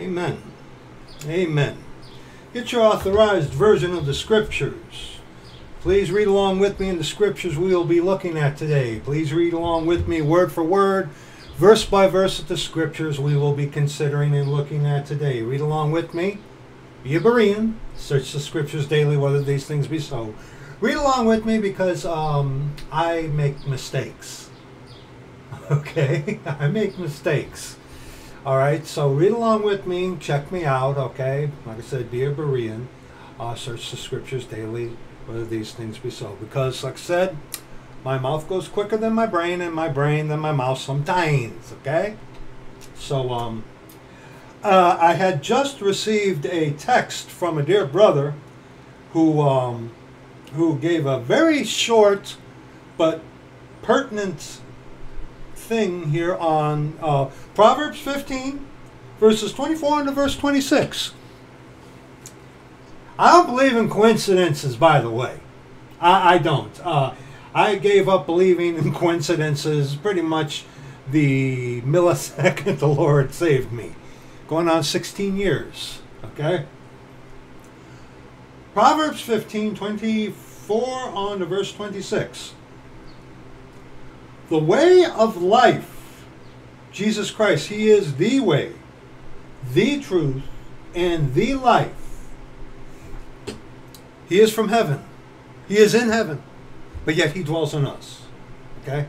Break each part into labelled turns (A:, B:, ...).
A: Amen. Amen. Get your authorized version of the scriptures. Please read along with me in the scriptures we will be looking at today. Please read along with me word for word, verse by verse at the scriptures we will be considering and looking at today. Read along with me. Be a Berean. Search the scriptures daily whether these things be so. Read along with me because um, I make mistakes. Okay? I make mistakes. All right, so read along with me. Check me out, okay? Like I said, be a Berean. Uh, search the scriptures daily, whether these things be so. Because, like I said, my mouth goes quicker than my brain, and my brain than my mouth sometimes, okay? So, um, uh, I had just received a text from a dear brother who, um, who gave a very short but pertinent thing here on uh, Proverbs 15, verses 24 to verse 26. I don't believe in coincidences, by the way. I, I don't. Uh, I gave up believing in coincidences pretty much the millisecond the Lord saved me. Going on 16 years. Okay? Proverbs 15, 24 on to verse 26. The way of life, Jesus Christ, He is the way, the truth, and the life. He is from heaven. He is in heaven, but yet He dwells in us. Okay?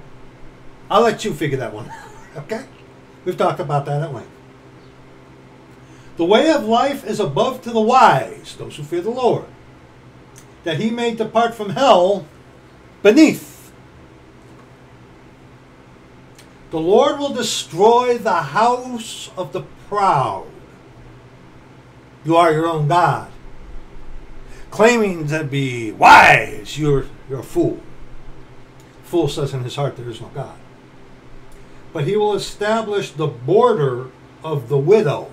A: I'll let you figure that one out. Okay? We've talked about that at length. The way of life is above to the wise, those who fear the Lord, that he may depart from hell beneath. The Lord will destroy the house of the proud. You are your own God. Claiming to be wise, you're, you're a fool. Fool says in his heart there is no God. But he will establish the border of the widow.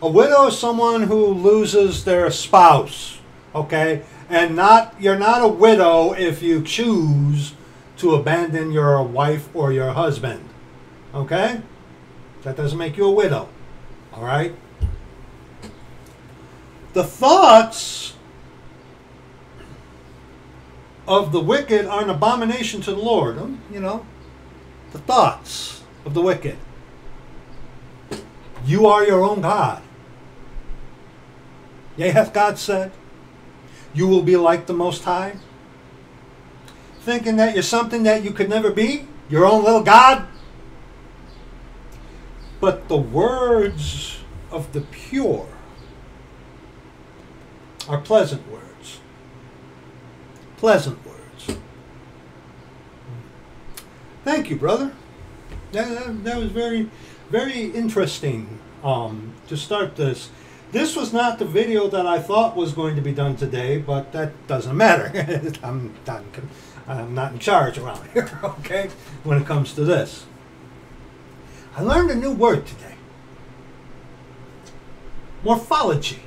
A: A widow is someone who loses their spouse, okay? And not you're not a widow if you choose to abandon your wife or your husband. Okay? That doesn't make you a widow. All right? The thoughts of the wicked are an abomination to the Lord. Um, You know, the thoughts of the wicked. You are your own God. Yea, hath God said, You will be like the Most High? Thinking that you're something that you could never be? Your own little God? But the words of the pure are pleasant words. Pleasant words. Thank you, brother. That, that, that was very, very interesting um, to start this. This was not the video that I thought was going to be done today, but that doesn't matter. I'm, not, I'm not in charge around here, okay, when it comes to this. I learned a new word today morphology.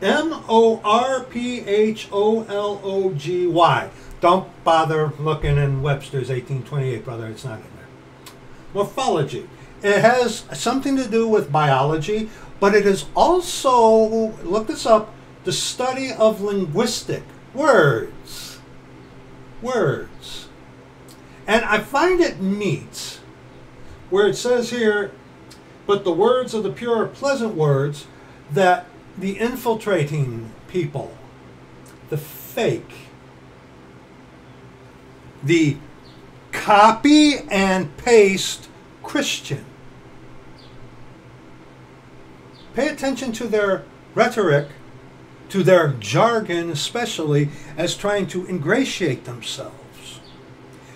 A: M O R P H O L O G Y. Don't bother looking in Webster's 1828, brother. It's not in there. Morphology. It has something to do with biology, but it is also, look this up, the study of linguistic words. Words. And I find it neat where it says here, but the words of the pure pleasant words, that the infiltrating people, the fake, the copy and paste Christian. Pay attention to their rhetoric, to their jargon, especially as trying to ingratiate themselves.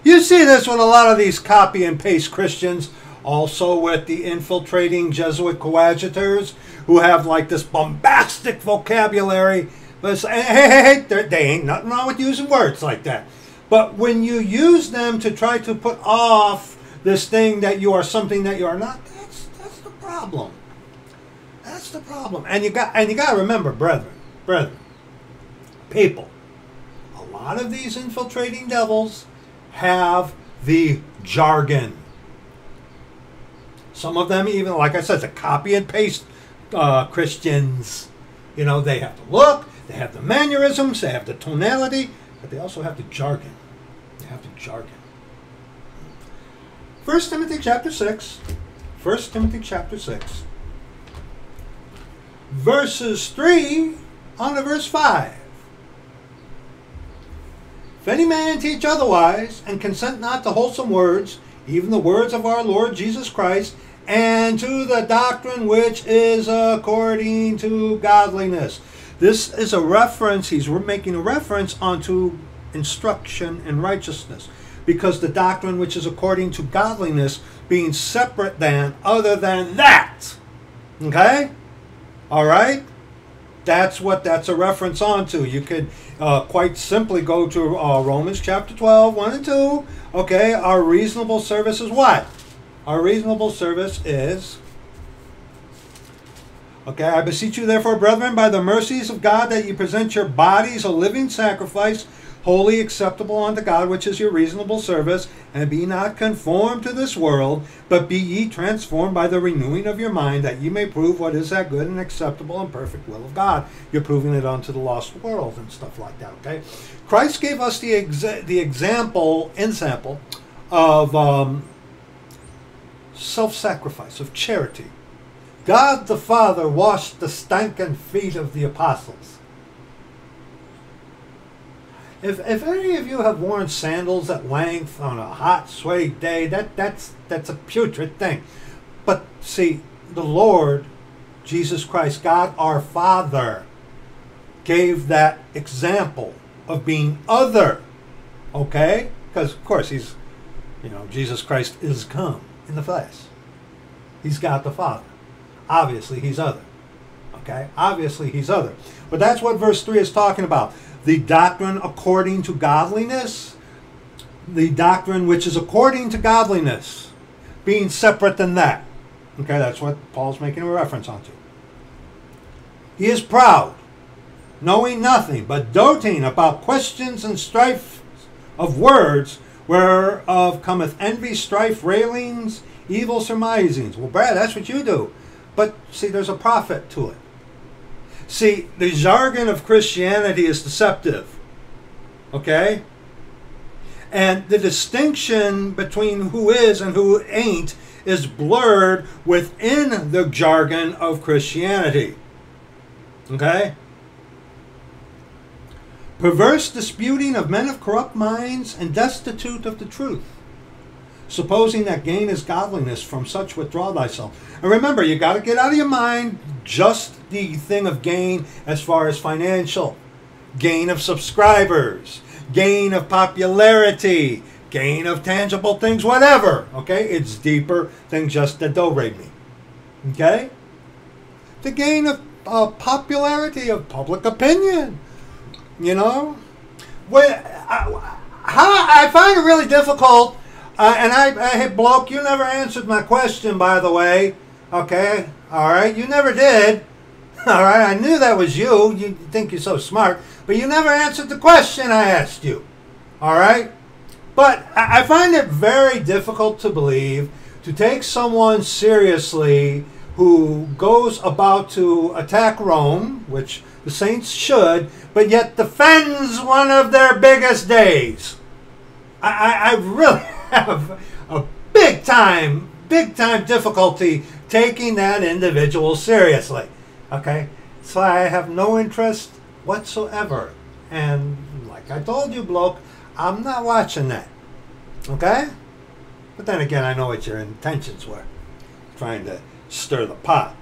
A: You see this with a lot of these copy and paste Christians, also with the infiltrating Jesuit coadjutors who have like this bombastic vocabulary. But hey, hey, hey, they ain't nothing wrong with using words like that. But when you use them to try to put off this thing that you are something that you are not, that's that's the problem. That's the problem. And you got and you got to remember, brethren, brethren, people. A lot of these infiltrating devils have the jargon. Some of them, even like I said, the copy and paste uh, Christians. You know, they have the look, they have the mannerisms, they have the tonality, but they also have the jargon. They have the jargon. First Timothy chapter six. First Timothy chapter six. Verses three on to verse five. If any man teach otherwise, and consent not to wholesome words, even the words of our Lord Jesus Christ, and to the doctrine which is according to godliness. This is a reference, he's making a reference onto instruction in righteousness. Because the doctrine which is according to godliness being separate than, other than that. Okay? All right? That's what that's a reference onto. You could uh, quite simply go to uh, Romans chapter 12, 1 and 2. Okay, our reasonable service is what? Our reasonable service is. Okay, I beseech you, therefore, brethren, by the mercies of God, that ye present your bodies a living sacrifice, holy acceptable unto God, which is your reasonable service, and be not conformed to this world, but be ye transformed by the renewing of your mind, that ye may prove what is that good and acceptable and perfect will of God. You're proving it unto the lost world and stuff like that. Okay, Christ gave us the exa- the example, example of um, self-sacrifice, of charity. God the Father washed the stankin' feet of the apostles. If, if any of you have worn sandals at length on a hot, sweaty day, that, that's, that's a putrid thing. But see, the Lord, Jesus Christ, God our Father, gave that example of being other. Okay? Because, of course, he's, you know, Jesus Christ is come in the flesh. He's got the Father. Obviously, he's other. Okay? Obviously, he's other. But that's what verse 3 is talking about the doctrine according to godliness, the doctrine which is according to godliness, being separate than that. Okay, that's what Paul's making a reference onto. He is proud, knowing nothing, but doting about questions and strife of words, whereof cometh envy, strife, railings, evil surmisings. Well, Brad, that's what you do. But see, there's a profit to it. See, the jargon of Christianity is deceptive. Okay? And the distinction between who is and who ain't is blurred within the jargon of Christianity. Okay? Perverse disputing of men of corrupt minds and destitute of the truth supposing that gain is godliness, from such withdraw thyself. And remember, you got to get out of your mind just the thing of gain as far as financial, gain of subscribers, gain of popularity, gain of tangible things, whatever. Okay, it's deeper than just the do re me. Okay, the gain of uh, popularity of public opinion. You know, when I, I find it really difficult uh, and I, I, bloke, you never answered my question, by the way. Okay, all right, you never did. All right, I knew that was you. You think you're so smart, but you never answered the question I asked you. All right, but I, I find it very difficult to believe to take someone seriously who goes about to attack Rome, which the saints should, but yet defends one of their biggest days. I, I, I really have a big time, big time difficulty taking that individual seriously. Okay? So I have no interest whatsoever. And like I told you, bloke, I'm not watching that. Okay? But then again, I know what your intentions were. Trying to stir the pot.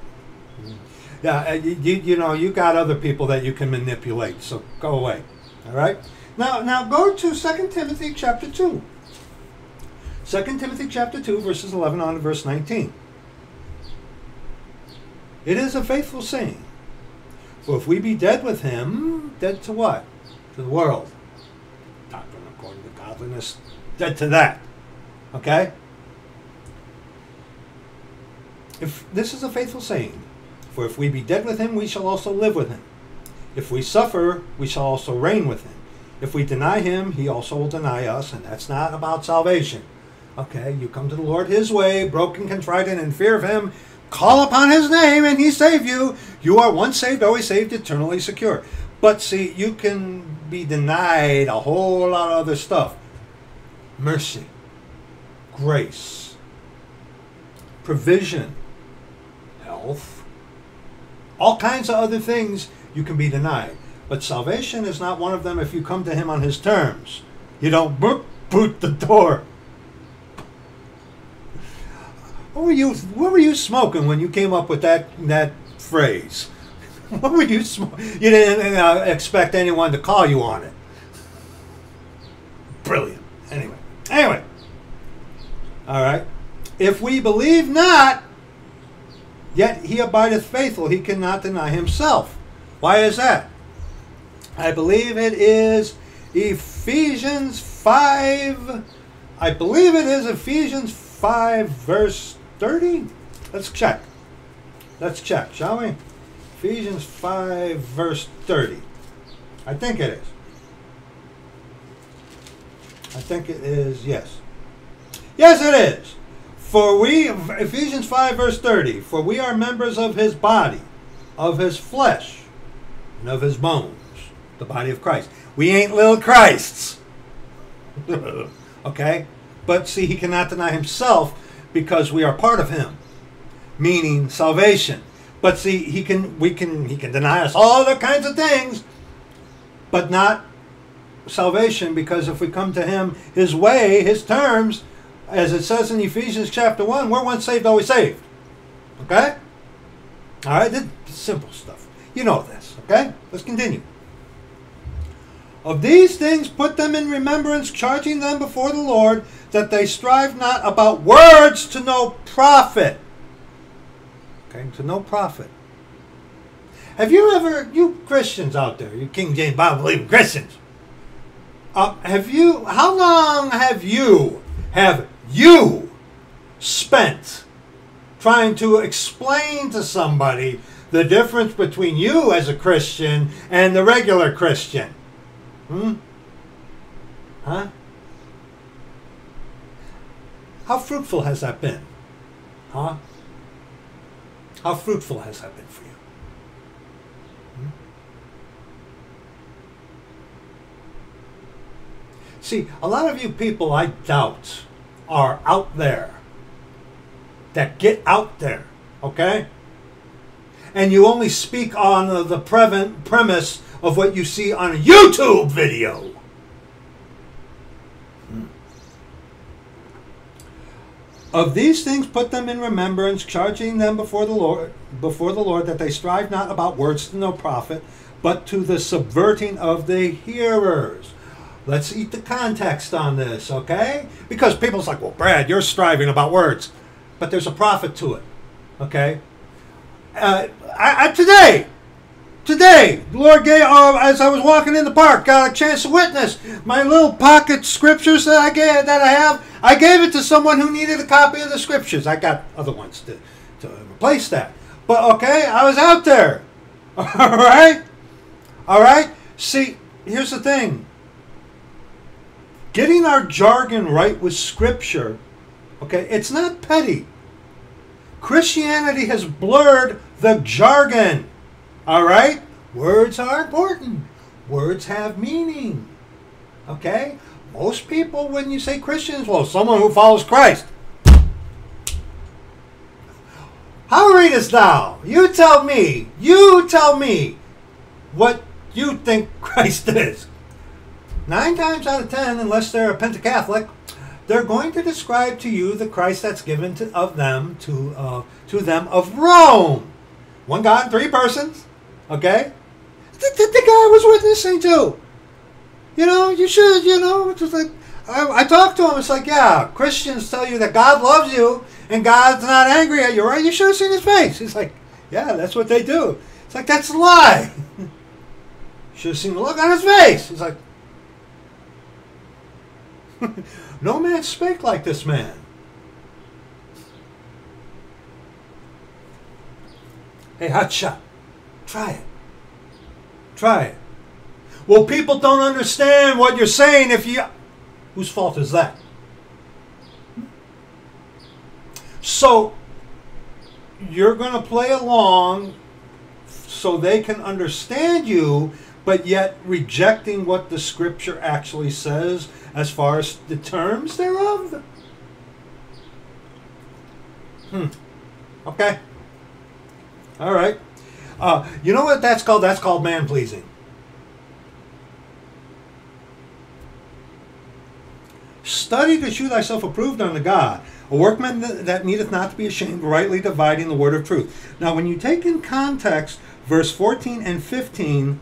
A: Yeah, uh, you, you know, you got other people that you can manipulate, so go away. All right? Now, now go to 2 Timothy chapter 2. 2 Timothy chapter 2, verses 11 on to verse 19. It is a faithful saying. For if we be dead with him, dead to what? To the world. Doctrine according to godliness, dead to that. Okay? If this is a faithful saying, for if we be dead with him, we shall also live with him. If we suffer, we shall also reign with him. If we deny him, he also will deny us, and that's not about salvation. Okay, you come to the Lord His way, broken, contrite, and in fear of Him. Call upon His name, and He save you. You are once saved, always saved, eternally secure. But see, you can be denied a whole lot of other stuff. Mercy, grace, provision, health, all kinds of other things you can be denied. But salvation is not one of them if you come to Him on His terms. You don't boot, the door. What were you What were you smoking when you came up with that that phrase? What were you smoking? You didn't uh, expect anyone to call you on it. Brilliant. Anyway, anyway. All right. If we believe not, yet he abideth faithful, he cannot deny himself. Why is that? I believe it is Ephesians 5. I believe it is Ephesians 5, verse 30. Let's check. Let's check, shall we? Ephesians 5, verse 30. I think it is. I think it is, yes. Yes, it is. For we, Ephesians 5, verse 30, for we are members of his body, of his flesh, and of his bones, the body of Christ. We ain't little Christs. okay? But see, he cannot deny himself because we are part of him, meaning salvation. But see, he can we can he can deny us all other kinds of things, but not salvation because if we come to him his way, his terms, as it says in Ephesians chapter 1, we're once saved, always saved. Okay? All right, simple stuff. You know this, okay? Let's continue. Of these things put them in remembrance, charging them before the Lord that they strive not about words to no profit. Okay, to no profit. Have you ever, you Christians out there, you King James Bible believing Christians, uh, have you, how long have you, have you spent trying to explain to somebody the difference between you as a Christian and the regular Christian? Hmm? Huh? How fruitful has that been? Huh? How fruitful has that been for you? Hmm? See, a lot of you people I doubt are out there that get out there, okay? And you only speak on the, the premise of what you see on a YouTube video. Of these things put them in remembrance, charging them before the Lord before the Lord that they strive not about words to no profit, but to the subverting of the hearers. Let's eat the context on this, okay? Because people's like, well, Brad, you're striving about words, but there's a profit to it, okay? Uh, I, I, today, today, Lord gave, uh, as I was walking in the park, got a chance to witness my little pocket scriptures that I gave, that I have. I gave it to someone who needed a copy of the scriptures. I got other ones to, to replace that. But okay, I was out there. All right? All right? See, here's the thing. Getting our jargon right with scripture, okay, it's not petty. Christianity has blurred the jargon. All right? Words are important. Words have meaning. Okay? Most people, when you say Christians, well, someone who follows Christ. How readest thou? You tell me. You tell me what you think Christ is. Nine times out of ten, unless they're a Pentacatholic, they're going to describe to you the Christ that's given to, of them to uh, to them of Rome. One God, three persons. Okay, the, the, the guy I was witnessing to. You know, you should. You know, it's like I, I talked to him. It's like, yeah, Christians tell you that God loves you and God's not angry at you, right? You should have seen his face. He's like, yeah, that's what they do. It's like that's a lie. should have seen the look on his face. He's like, no man spake like this man. Hey, hotshot, try it. Try it. Well, people don't understand what you're saying if you. Whose fault is that? So you're going to play along so they can understand you, but yet rejecting what the scripture actually says as far as the terms thereof. Hmm. Okay. All right. Uh, you know what that's called? That's called man pleasing. Study to shew thyself approved unto God, a workman that needeth not to be ashamed, rightly dividing the word of truth. Now, when you take in context verse 14 and 15,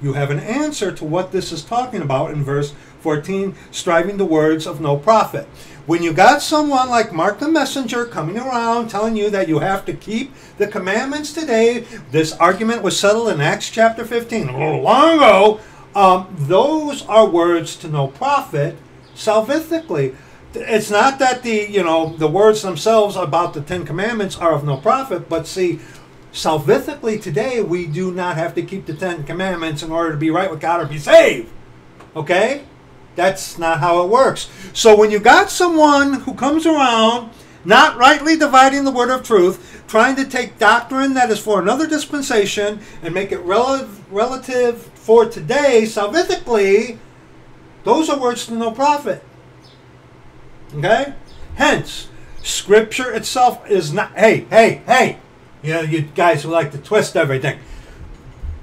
A: you have an answer to what this is talking about in verse 14, striving the words of no profit. When you got someone like Mark the Messenger coming around telling you that you have to keep the commandments today, this argument was settled in Acts chapter 15, a little long ago. Um, those are words to no profit salvifically. It's not that the you know the words themselves about the Ten Commandments are of no profit, but see, salvifically today we do not have to keep the Ten Commandments in order to be right with God or be saved. Okay, that's not how it works. So when you got someone who comes around not rightly dividing the word of truth, trying to take doctrine that is for another dispensation and make it rel- relative for today salvifically, those are words to no profit. Okay? Hence, Scripture itself is not. Hey, hey, hey! You know, you guys who like to twist everything.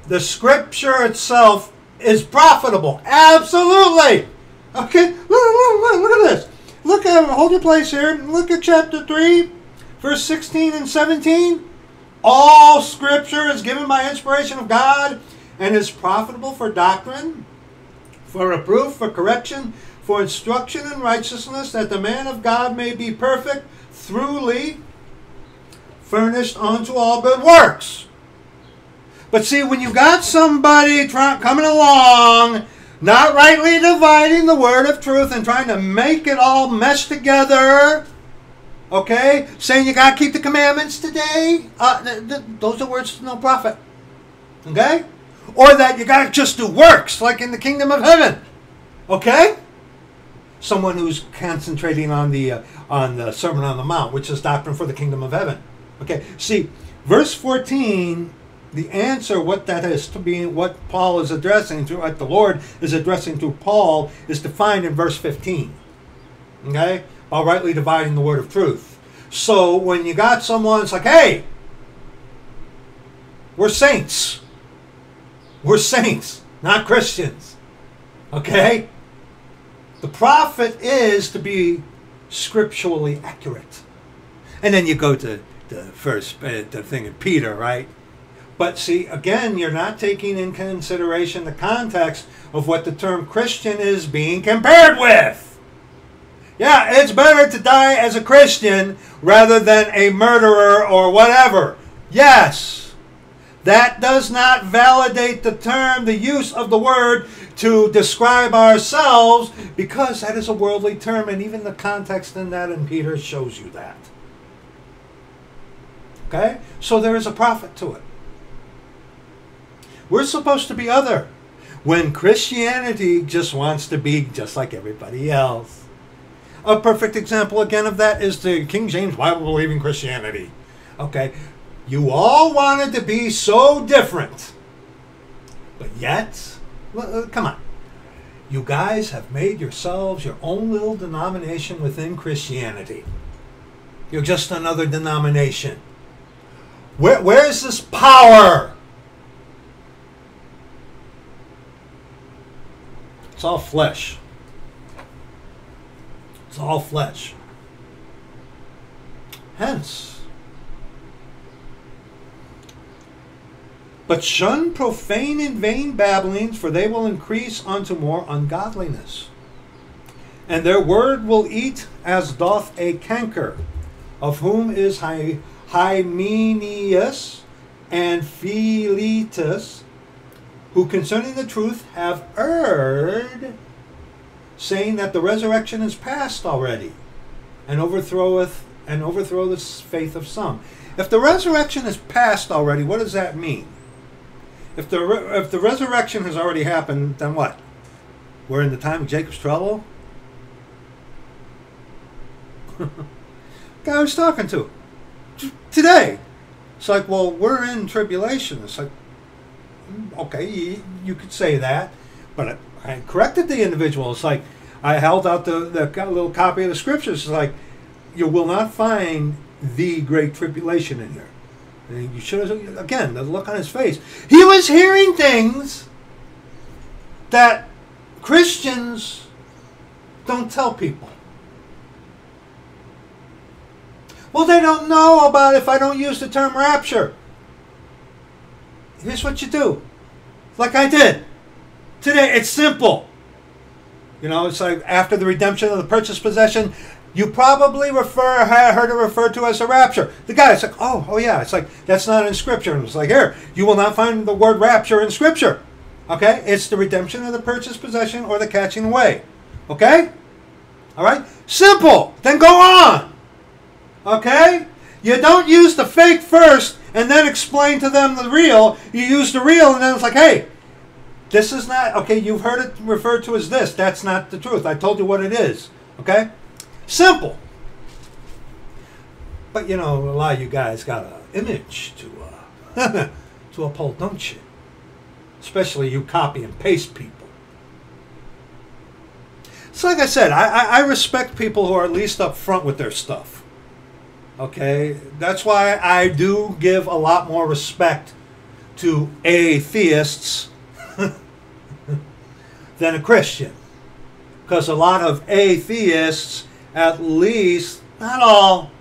A: The Scripture itself is profitable. Absolutely! Okay? Look, look, look, look at this. Look at, hold your place here. Look at chapter 3, verse 16 and 17. All Scripture is given by inspiration of God and is profitable for doctrine, for reproof, for correction, for instruction in righteousness, that the man of God may be perfect, throughly furnished unto all good works. But see, when you've got somebody coming along, not rightly dividing the word of truth and trying to make it all mesh together, okay, saying you got to keep the commandments today, uh, th- th- those are words to no profit. Okay? Or that you got to just do works like in the kingdom of heaven. Okay? Someone who's concentrating on the uh, on the Sermon on the Mount, which is doctrine for the kingdom of heaven. Okay. See, verse 14 the answer, what that is to be, what Paul is addressing to, what the Lord is addressing to Paul, is defined in verse 15. Okay? While rightly dividing the word of truth. So when you got someone, it's like, hey, we're saints. We're saints, not Christians. Okay? The profit is to be scripturally accurate. And then you go to the first uh, the thing in Peter, right? But see, again, you're not taking in consideration the context of what the term Christian is being compared with. Yeah, it's better to die as a Christian rather than a murderer or whatever. Yes, that does not validate the term, the use of the word to describe ourselves, because that is a worldly term, and even the context in that in Peter shows you that. Okay? So there is a profit to it. We're supposed to be other. When Christianity just wants to be just like everybody else. A perfect example again of that is the King James Bible believing Christianity. Okay, you all wanted to be so different, but yet, uh, come on, you guys have made yourselves your own little denomination within Christianity. You're just another denomination. Where, where is this power? It's all flesh. It's all flesh. Hence, but shun profane and vain babblings, for they will increase unto more ungodliness. And their word will eat as doth a canker, of whom is Hymenaeus and Philetus who concerning the truth have erred, saying that the resurrection is past already, and overthroweth and overthrow the faith of some. If the resurrection is past already, what does that mean? If the re- if the resurrection has already happened, then what? We're in the time of Jacob's trouble. Guy I was talking to today. It's like, well, we're in tribulation. It's like, okay, you, you could say that, but I, I corrected the individual. It's like I held out the, the little copy of the scriptures. It's like you will not find the great tribulation in here. And you should have again the look on his face. He was hearing things that Christians don't tell people. Well, they don't know about if I don't use the term rapture. Here's what you do. Like I did. Today, it's simple. You know, it's like after the redemption of the purchased possession, you probably refer her to refer to as a rapture. The guy, it's like, oh, oh yeah, it's like that's not in scripture. And it's like, here, you will not find the word rapture in scripture. Okay, it's the redemption of the purchased possession or the catching away. Okay, all right, simple. Then go on. Okay, you don't use the fake first and then explain to them the real. You use the real and then it's like, hey, this is not okay. You've heard it referred to as this. That's not the truth. I told you what it is. Okay. Simple. But you know, a lot of you guys got an image to uh, to uphold, don't you? Especially you copy and paste people. So, like I said, I, I, I respect people who are at least upfront with their stuff. Okay, that's why I do give a lot more respect to atheists than a Christian, because a lot of atheists at least, not all,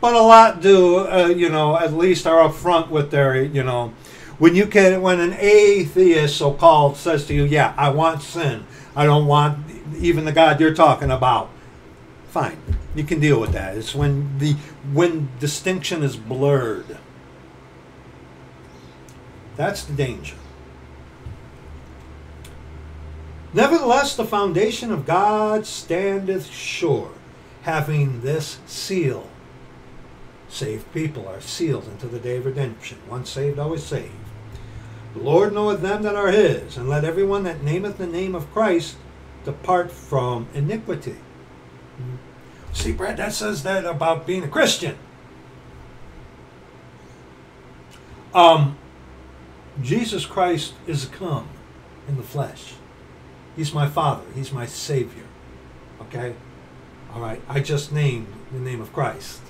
A: but a lot do, uh, you know, at least are upfront with their, you know, when you can, when an atheist, so called, says to you, yeah, I want sin, I don't want even the God you're talking about, fine, you can deal with that. It's when the, when distinction is blurred. That's the danger. Nevertheless, the foundation of God standeth sure, having this seal. Saved people are sealed until the day of redemption. Once saved, always saved. The Lord knoweth them that are his, and let everyone that nameth the name of Christ depart from iniquity. See, Brad, that says that about being a Christian. Um, Jesus Christ is come in the flesh. He's my Father. He's my Savior. Okay? All right. I just named the name of Christ.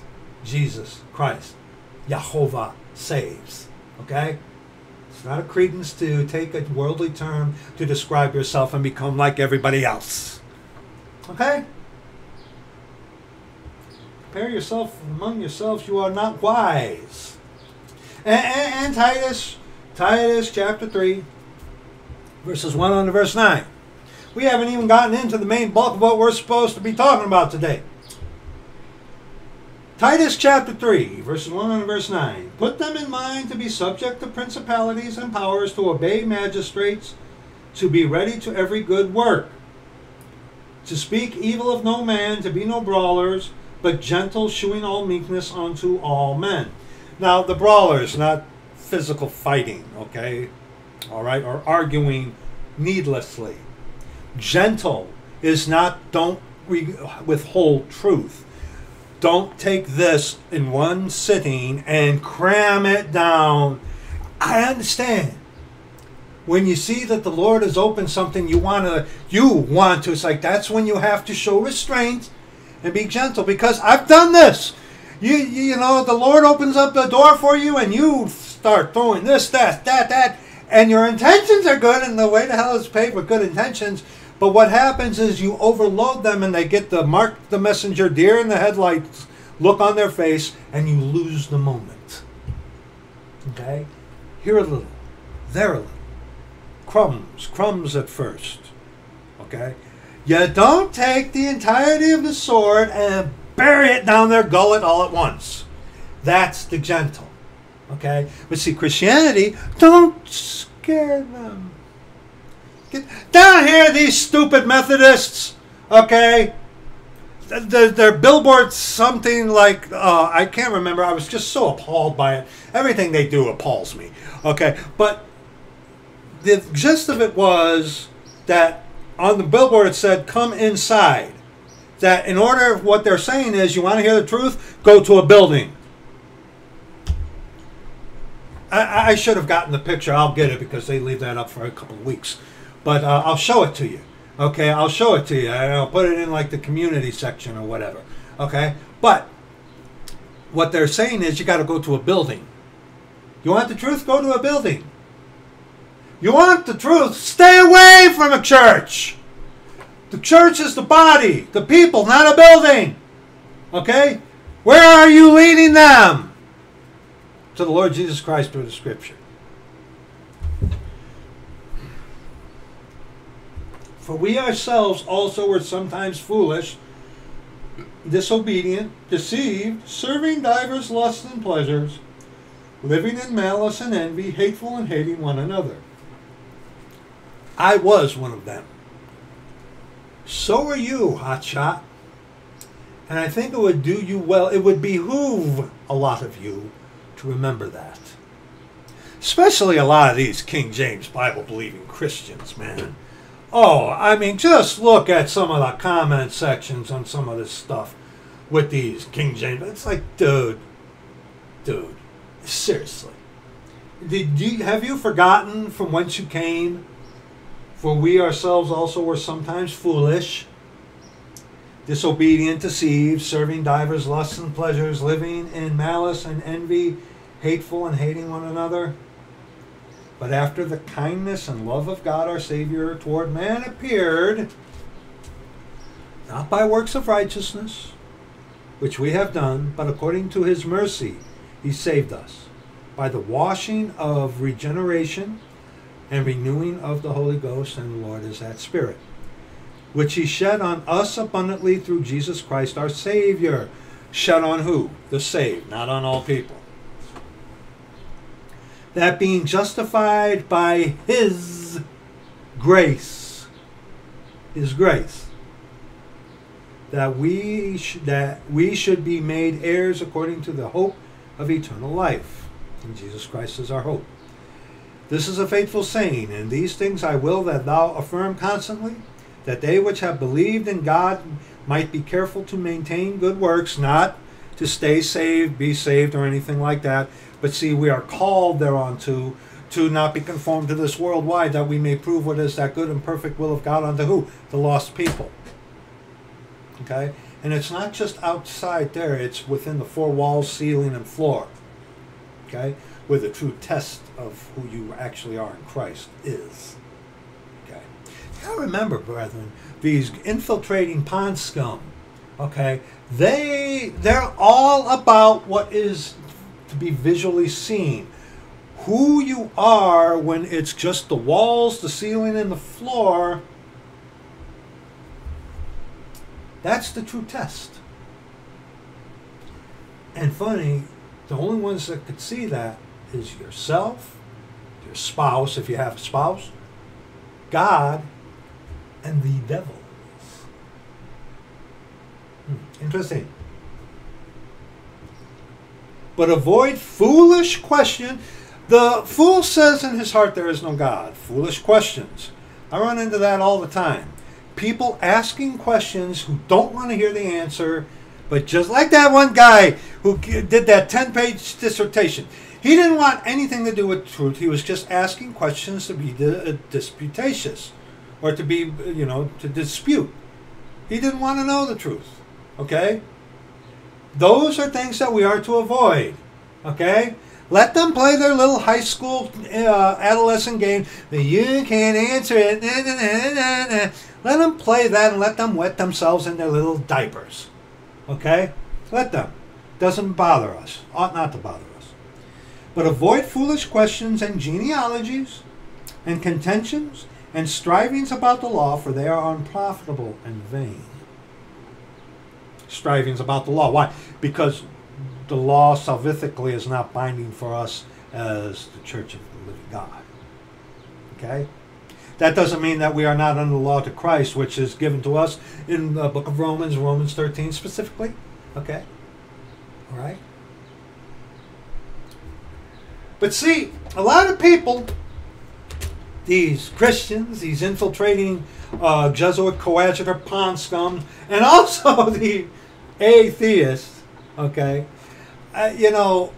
A: Jesus Christ. Jehovah saves. Okay? It's not a credence to take a worldly term to describe yourself and become like everybody else. Okay? Compare yourself among yourselves. You are not wise. And, and, and Titus, Titus chapter 3, verses 1 on to verse 9 we haven't even gotten into the main bulk of what we're supposed to be talking about today. Titus chapter 3, verses 1 and verse 9. Put them in mind to be subject to principalities and powers, to obey magistrates, to be ready to every good work, to speak evil of no man, to be no brawlers, but gentle, shewing all meekness unto all men. Now, the brawlers, not physical fighting, okay? All right, or arguing needlessly gentle is not don't withhold truth. Don't take this in one sitting and cram it down. I understand. When you see that the Lord has opened something, you want to, you want to. It's like that's when you have to show restraint and be gentle. Because I've done this. You, you, know, the Lord opens up the door for you, and you start throwing this, that, that, that, and your intentions are good, and the way to hell is paid with good intentions but what happens is you overload them and they get the mark the messenger deer in the headlights look on their face and you lose the moment. Okay? Here a little, there a little. Crumbs, crumbs at first. Okay? You don't take the entirety of the sword and bury it down their gullet all at once. That's the gentle. Okay? But see, Christianity, don't scare them. Get down here, these stupid Methodists. Okay, the, their billboard something like uh, I can't remember. I was just so appalled by it. Everything they do appalls me. Okay, but the gist of it was that on the billboard it said "Come inside," that in order, what they're saying is, you want to hear the truth? Go to a building. I, I should have gotten the picture. I'll get it because they leave that up for a couple of weeks. But uh, I'll show it to you. Okay, I'll show it to you. And I'll put it in like the community section or whatever. Okay, but what they're saying is you got to go to a building. You want the truth? Go to a building. You want the truth? Stay away from a church. The church is the body, the people, not a building. Okay? Where are you leading them? To the Lord Jesus Christ through the scripture. For we ourselves also were sometimes foolish, disobedient, deceived, serving divers lusts and pleasures, living in malice and envy, hateful and hating one another. I was one of them. So are you, hotshot. And I think it would do you well, it would behoove a lot of you to remember that. Especially a lot of these King James Bible believing Christians, man. Oh, I mean, just look at some of the comment sections on some of this stuff with these King James. It's like, dude, dude, seriously. Did you have you forgotten from whence you came? For we ourselves also were sometimes foolish, disobedient, deceived, serving divers lusts and pleasures, living in malice and envy, hateful and hating one another. But after the kindness and love of God our Savior toward man appeared, not by works of righteousness, which we have done, but according to his mercy, he saved us by the washing of regeneration and renewing of the Holy Ghost, and the Lord is that Spirit, which he shed on us abundantly through Jesus Christ our Savior. Shed on who? The saved, not on all people that being justified by his grace, his grace, that we that we should be made heirs according to the hope of eternal life. And Jesus Christ is our hope. This is a faithful saying, and these things I will that thou affirm constantly, that they which have believed in God might be careful to maintain good works, not to stay saved, be saved, or anything like that, but see, we are called thereunto to not be conformed to this world. Why? That we may prove what is that good and perfect will of God unto who? The lost people. Okay? And it's not just outside there, it's within the four walls, ceiling, and floor. Okay? Where the true test of who you actually are in Christ is. Okay? Now remember, brethren, these infiltrating pond scum, okay, they they're all about what is to be visually seen. Who you are when it's just the walls, the ceiling, and the floor, that's the true test. And funny, the only ones that could see that is yourself, your spouse, if you have a spouse, God, and the devil. Hmm, interesting but avoid foolish question. The fool says in his heart there is no God. Foolish questions. I run into that all the time. People asking questions who don't want to hear the answer, but just like that one guy who did that 10 page dissertation. He didn't want anything to do with truth. He was just asking questions to be uh, disputatious or to be, you know, to dispute. He didn't want to know the truth. Okay? Those are things that we are to avoid. Okay? Let them play their little high school uh, adolescent game. You can't answer it. let them play that and let them wet themselves in their little diapers. Okay? Let them. Doesn't bother us. Ought not to bother us. But avoid foolish questions and genealogies and contentions and strivings about the law, for they are unprofitable and vain strivings about the law. Why? Because the law salvifically is not binding for us as the church of the living God. Okay? That doesn't mean that we are not under the law to Christ, which is given to us in the book of Romans, Romans 13 specifically. Okay? All right? But see, a lot of people, these Christians, these infiltrating uh, Jesuit coadjutor Ponscom, and also the atheists, Okay, uh, you know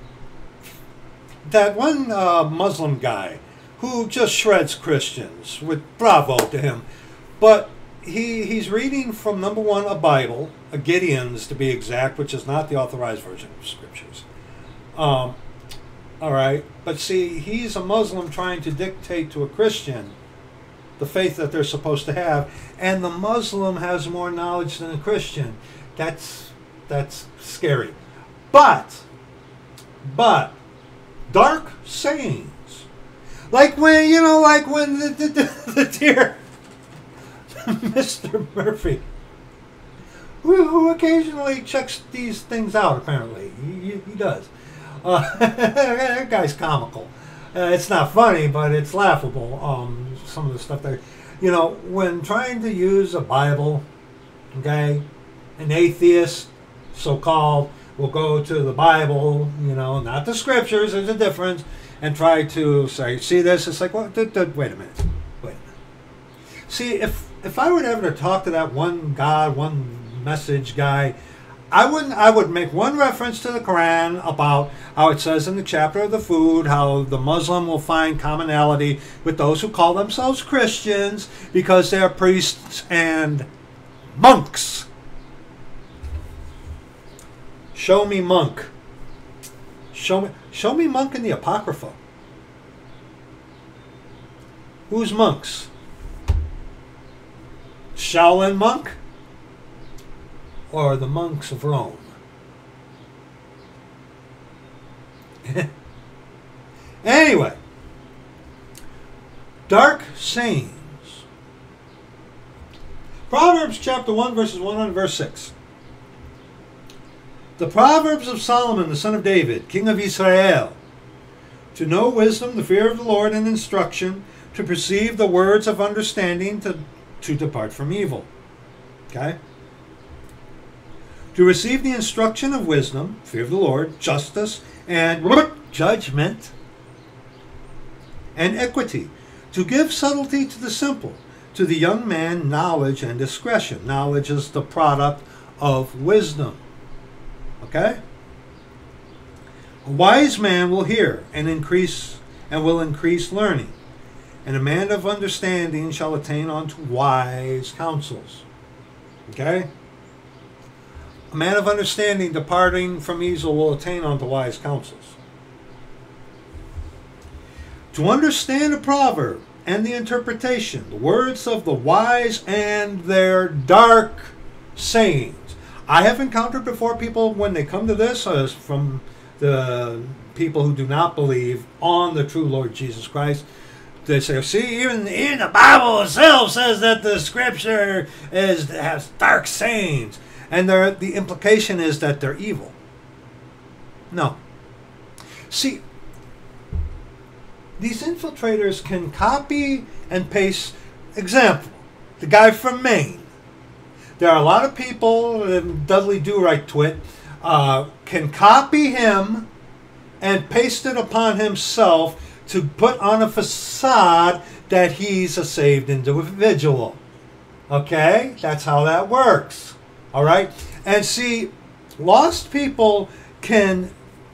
A: that one uh, Muslim guy who just shreds Christians. With bravo to him, but he he's reading from number one a Bible, a Gideon's to be exact, which is not the authorized version of scriptures. Um, all right, but see, he's a Muslim trying to dictate to a Christian the faith that they're supposed to have, and the Muslim has more knowledge than a Christian. That's that's scary. But but dark sayings, like when you know, like when the the, the, the dear Mr. Murphy, who, who occasionally checks these things out. Apparently, he, he does. Uh, that guy's comical. Uh, it's not funny, but it's laughable. Um, some of the stuff that, you know, when trying to use a Bible, okay, an atheist, so called, will go to the Bible, you know, not the scriptures, there's a difference, and try to say, see this? It's like, well, wait a minute. Wait a minute. See, if if I were ever to talk to that one God, one message guy, I wouldn't. I would make one reference to the Quran about how it says in the chapter of the food how the Muslim will find commonality with those who call themselves Christians because they are priests and monks. Show me monk. Show me. Show me monk in the Apocrypha. Who's monks? Shaolin monk? Or the monks of Rome? anyway, dark sayings. Proverbs chapter 1, verses 1 and verse 6. The Proverbs of Solomon, the son of David, king of Israel. To know wisdom, the fear of the Lord, and instruction, to perceive the words of understanding, to to depart from evil. Okay? To receive the instruction of wisdom, fear of the Lord, justice, and judgment, and equity. To give subtlety to the simple, to the young man knowledge and discretion. Knowledge is the product of wisdom. Okay? A wise man will hear and increase and will increase learning and a man of understanding shall attain unto wise counsels. Okay? A man of understanding departing from evil will attain unto wise counsels. To understand a proverb and the interpretation, the words of the wise and their dark sayings. I have encountered before people when they come to this uh, from the people who do not believe on the true Lord Jesus Christ they say, see, even, even the Bible itself says that the scripture is has dark sayings. And the implication is that they're evil. No. See, these infiltrators can copy and paste. Example, the guy from Maine. There are a lot of people, Dudley Do Right Twit, uh, can copy him and paste it upon himself to put on a facade that he's a saved individual. Okay? That's how that works. All right? And see, lost people can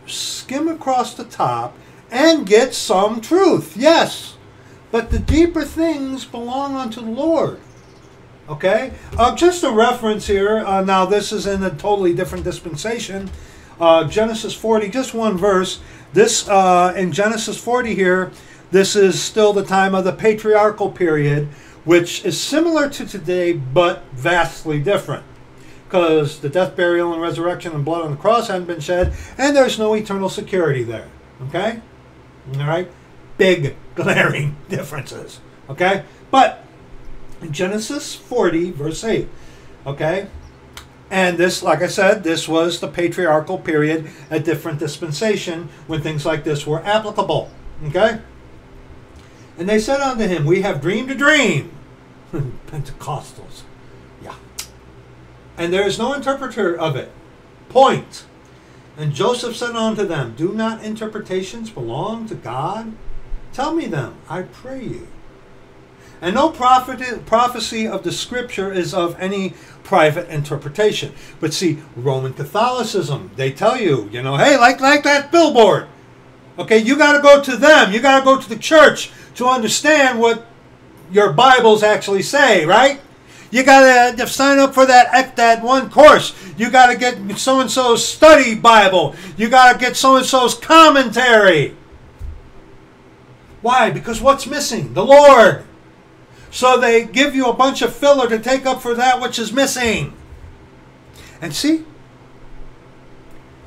A: skim across the top and get some truth. Yes. But the deeper things belong unto the Lord. Okay? Uh, just a reference here. Uh, now, this is in a totally different dispensation. Uh, Genesis 40, just one verse. This, uh, in Genesis 40 here, this is still the time of the patriarchal period, which is similar to today, but vastly different. Because the death, burial, and resurrection and blood on the cross hadn't been shed, and there's no eternal security there. Okay? All right? Big, glaring differences. Okay? But Genesis 40, verse 8, okay? And this, like I said, this was the patriarchal period, a different dispensation when things like this were applicable. Okay? And they said unto him, We have dreamed a dream. Pentecostals. And there is no interpreter of it. Point. And Joseph said unto them, Do not interpretations belong to God? Tell me them, I pray you. And no prophecy of the scripture is of any private interpretation. But see, Roman Catholicism, they tell you, you know, hey, like like that billboard. Okay, you got to go to them. You got to go to the church to understand what your Bibles actually say, right? You got to sign up for that that one course. You got to get so and so's study Bible. You got to get so and so's commentary. Why? Because what's missing? The Lord. So they give you a bunch of filler to take up for that which is missing. And see,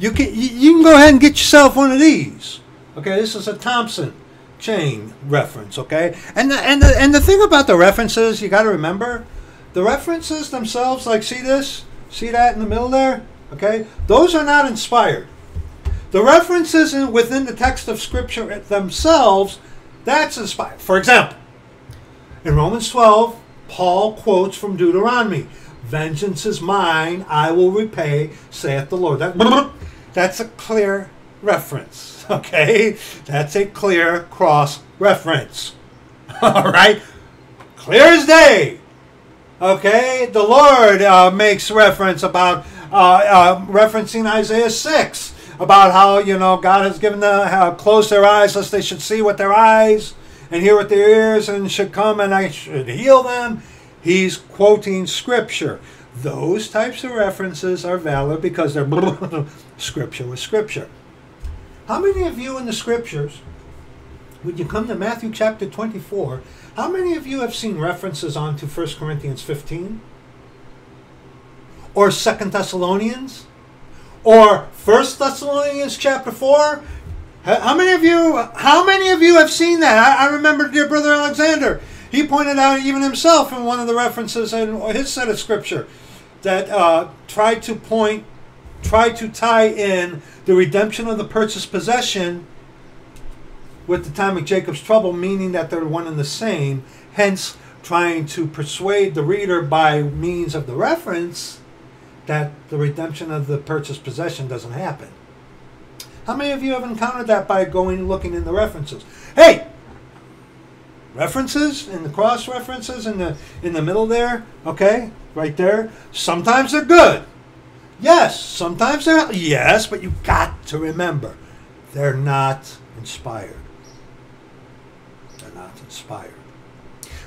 A: you can you can go ahead and get yourself one of these. Okay, this is a Thompson chain reference. Okay, and the, and the, and the thing about the references, you got to remember, the references themselves. Like, see this, see that in the middle there. Okay, those are not inspired. The references in, within the text of Scripture themselves, that's inspired. For example, in Romans 12, Paul quotes from Deuteronomy Vengeance is mine, I will repay, saith the Lord. That, that's a clear reference, okay? That's a clear cross reference. All right? Clear as day. Okay? The Lord uh, makes reference about, uh, uh, referencing Isaiah 6, about how, you know, God has given the, how close their eyes lest they should see with their eyes and hear with their ears and should come and I should heal them. He's quoting scripture. Those types of references are valid because they're scripture with scripture. How many of you in the scriptures, when you come to Matthew chapter 24, how many of you have seen references on to 1 Corinthians 15? Or 2 Thessalonians? Or 1 Thessalonians chapter 4? How many of you? How many of you have seen that? I, I, remember, dear brother Alexander. He pointed out even himself in one of the references in his set of scripture that uh, tried to point, tried to tie in the redemption of the purchased possession with the time of Jacob's trouble, meaning that they're one and the same. Hence, trying to persuade the reader by means of the reference that the redemption of the purchased possession doesn't happen. How many of you have encountered that by going looking in the references? Hey, references in the cross references in the in the middle there, okay, right there. Sometimes they're good. Yes, sometimes they're yes, but you got to remember, they're not inspired.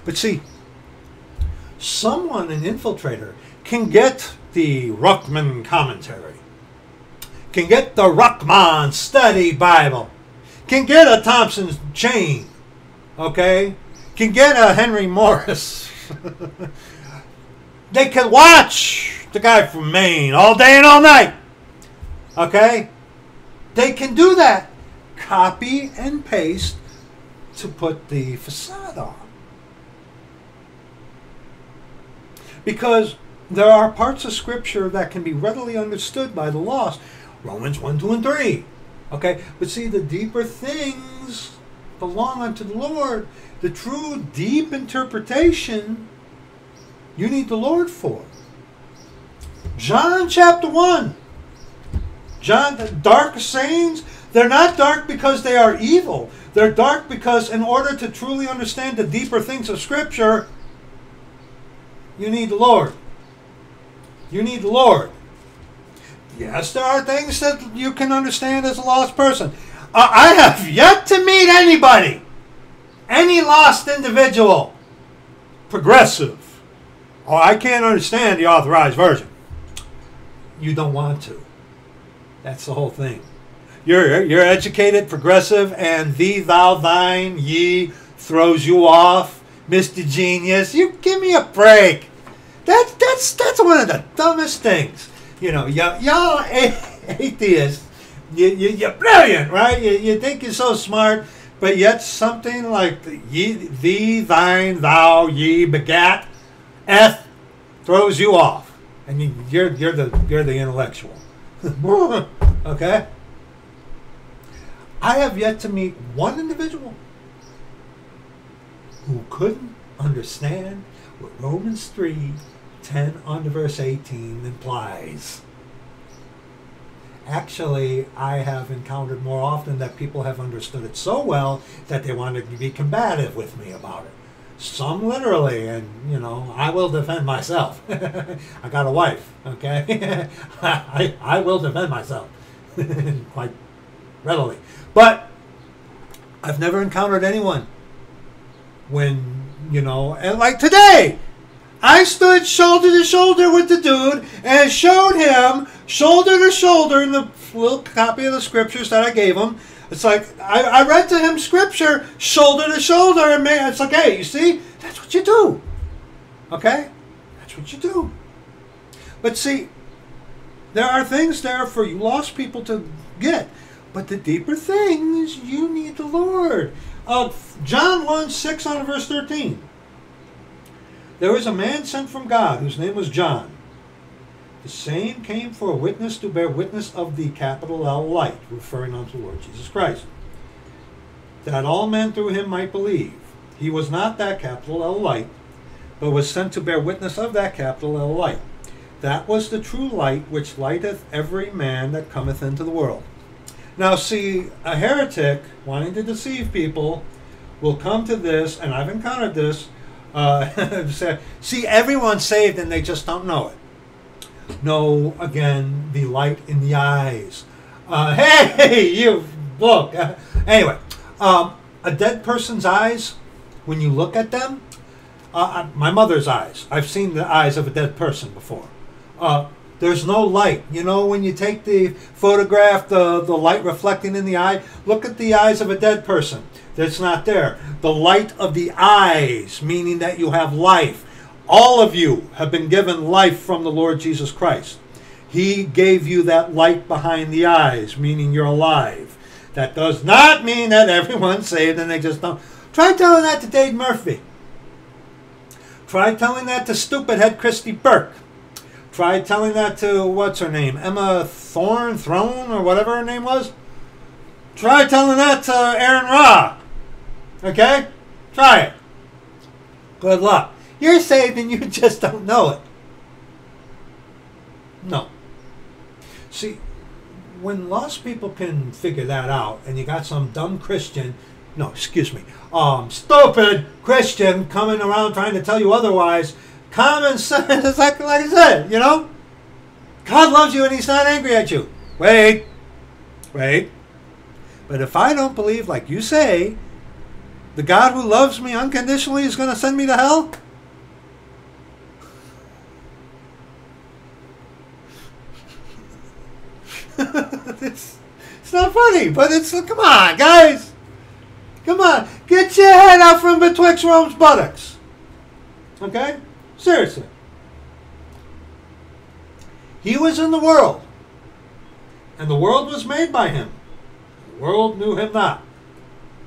A: But see, someone, an infiltrator, can get the Ruckman commentary can get the Ruckman Study Bible, can get a Thompson's chain, okay, can get a Henry Morris. they can watch the guy from Maine all day and all night, okay. They can do that. Copy and paste to put the facade on. Because there are parts of Scripture that can be readily understood by the lost Romans 1, 2, and 3. Okay? But see, the deeper things belong unto the Lord. The true deep interpretation you need the Lord for. John chapter 1. John, the dark sayings, they're not dark because they are evil. They're dark because, in order to truly understand the deeper things of Scripture, you need the Lord. You need the Lord. Yes, there are things that you can understand as a lost person. I have yet to meet anybody, any lost individual, progressive. Oh, I can't understand the authorized version. You don't want to. That's the whole thing. You're you're educated, progressive, and thee, thou, thine, ye throws you off, Mr. Genius. You give me a break. That's that's that's one of the dumbest things you know, y'all, y'all atheists, you, you, you're brilliant, right? You, you think you're so smart, but yet something like the, ye, thee, thine, thou, ye, begat, eth, throws you off, and you, you're you're the you're the intellectual. okay. I have yet to meet one individual who couldn't understand what Romans three 10 on to verse 18 implies. Actually, I have encountered more often that people have understood it so well that they wanted to be combative with me about it. some literally, and you know, I will defend myself. I got a wife, okay? I, I will defend myself quite readily. But I've never encountered anyone when, you know, and like today, I stood shoulder to shoulder with the dude and showed him shoulder to shoulder in the little copy of the scriptures that I gave him. It's like I, I read to him scripture shoulder to shoulder, and man, it's like, hey, you see, that's what you do. Okay, that's what you do. But see, there are things there for you lost people to get. But the deeper things, you need the Lord. Uh, John 1 6 on verse 13. There was a man sent from God whose name was John. The same came for a witness to bear witness of the capital L light, referring unto the Lord Jesus Christ, that all men through him might believe. He was not that capital L light, but was sent to bear witness of that capital L light. That was the true light which lighteth every man that cometh into the world. Now, see, a heretic wanting to deceive people will come to this, and I've encountered this. Uh, see, everyone's saved and they just don't know it. No, again, the light in the eyes. Uh, hey, you look. Uh, anyway, um, a dead person's eyes, when you look at them, uh, uh, my mother's eyes. I've seen the eyes of a dead person before. There's no light. You know, when you take the photograph, the, the light reflecting in the eye, look at the eyes of a dead person. That's not there. The light of the eyes, meaning that you have life. All of you have been given life from the Lord Jesus Christ. He gave you that light behind the eyes, meaning you're alive. That does not mean that everyone's saved and they just don't. Try telling that to Dave Murphy. Try telling that to stupid head Christy Burke. Try telling that to, what's her name? Emma Thorn Throne, or whatever her name was. Try telling that to Aaron Ra. Okay? Try it. Good luck. You're saved and you just don't know it. No. See, when lost people can figure that out, and you got some dumb Christian, no, excuse me, um, stupid Christian coming around trying to tell you otherwise, common sense, like, like I said, you know, God loves you and He's not angry at you. Wait, wait. But if I don't believe, like you say, the God who loves me unconditionally is going to send me to hell, it's, it's not funny, but it's come on, guys. Come on, get your head out from betwixt Rome's buttocks. Okay, seriously. He was in the world, and the world was made by him. The world knew him not.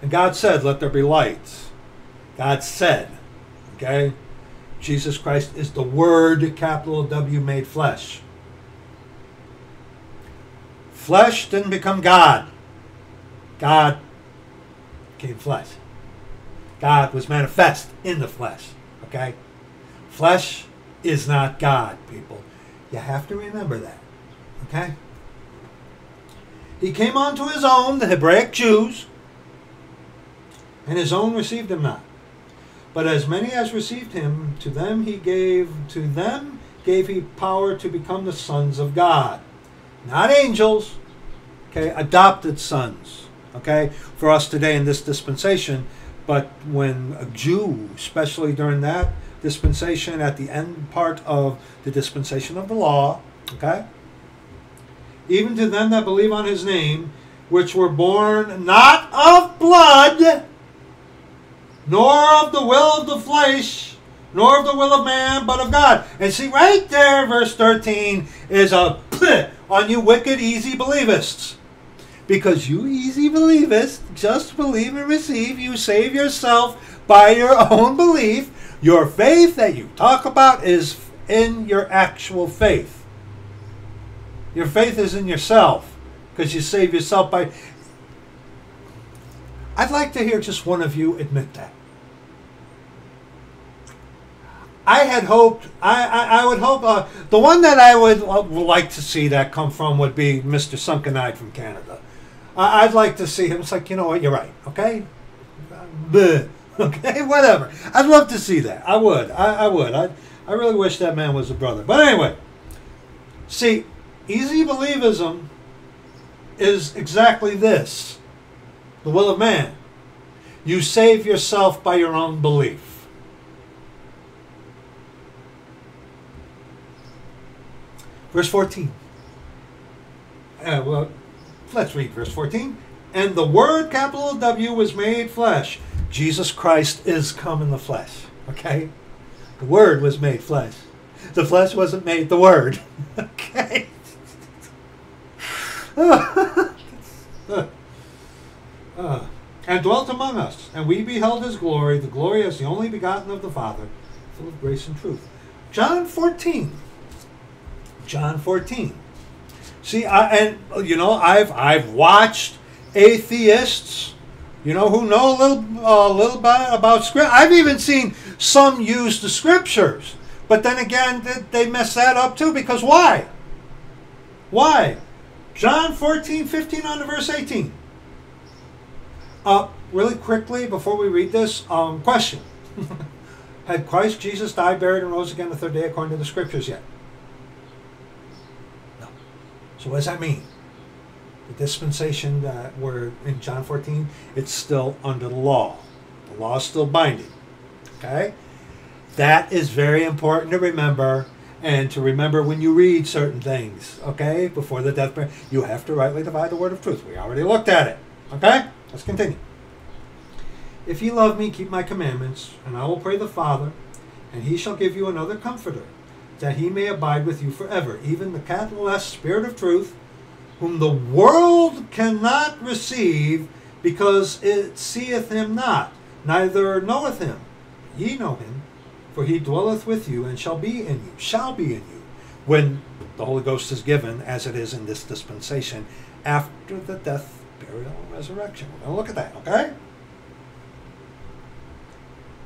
A: And God said, Let there be lights. God said, okay? Jesus Christ is the Word, capital W, made flesh. Flesh didn't become God. God became flesh. God was manifest in the flesh. Okay? Flesh is not God, people. You have to remember that. Okay? He came unto his own, the Hebraic Jews, and his own received him not. But as many as received him, to them he gave to them gave he power to become the sons of God not angels, okay, adopted sons, okay, for us today in this dispensation. But when a Jew, especially during that dispensation, at the end part of the dispensation of the law, okay, even to them that believe on his name, which were born not of blood, nor of the will of the flesh, nor of the will of man, but of God. And see, right there, verse 13 is a on you wicked, easy believists. Because you easy believest, just believe and receive, you save yourself by your own belief. Your faith that you talk about is in your actual faith. Your faith is in yourself because you save yourself by. I'd like to hear just one of you admit that. I had hoped, I, I, I would hope, uh, the one that I would uh, like to see that come from would be Mr. Sunken Eyed from Canada. I'd like to see him. It's like, you know what, you're right, okay? Bleh. Okay, whatever. I'd love to see that. I would. I, I would. I, I really wish that man was a brother. But anyway, see, easy believism is exactly this the will of man. You save yourself by your own belief. Verse 14. Uh, well, let's read verse 14. And the Word, capital W, was made flesh. Jesus Christ is come in the flesh. Okay? The Word was made flesh. The flesh wasn't made the Word. okay? uh, and dwelt among us, and we beheld his glory, the glory as the only begotten of the Father, full of grace and truth. John 14. John 14. See, I, and you know, I've I've watched atheists, you know, who know a little a uh, little bit about script. I've even seen some use the scriptures, but then again, they mess that up too. Because why? Why? John 14, 15 on to verse 18. Uh, really quickly before we read this, um, question: Had Christ Jesus died, buried, and rose again the third day according to the scriptures yet? No. So what does that mean? The dispensation that we're in John 14, it's still under the law. The law is still binding. Okay? That is very important to remember and to remember when you read certain things, okay? Before the death, you have to rightly divide the word of truth. We already looked at it. Okay? Let's continue. If ye love me, keep my commandments, and I will pray the Father, and he shall give you another comforter that he may abide with you forever, even the capital S Spirit of truth, whom the world cannot receive, because it seeth him not, neither knoweth him. Ye know him, for he dwelleth with you, and shall be in you, shall be in you, when the Holy Ghost is given, as it is in this dispensation, after the death, burial, and resurrection. We're going to look at that, okay?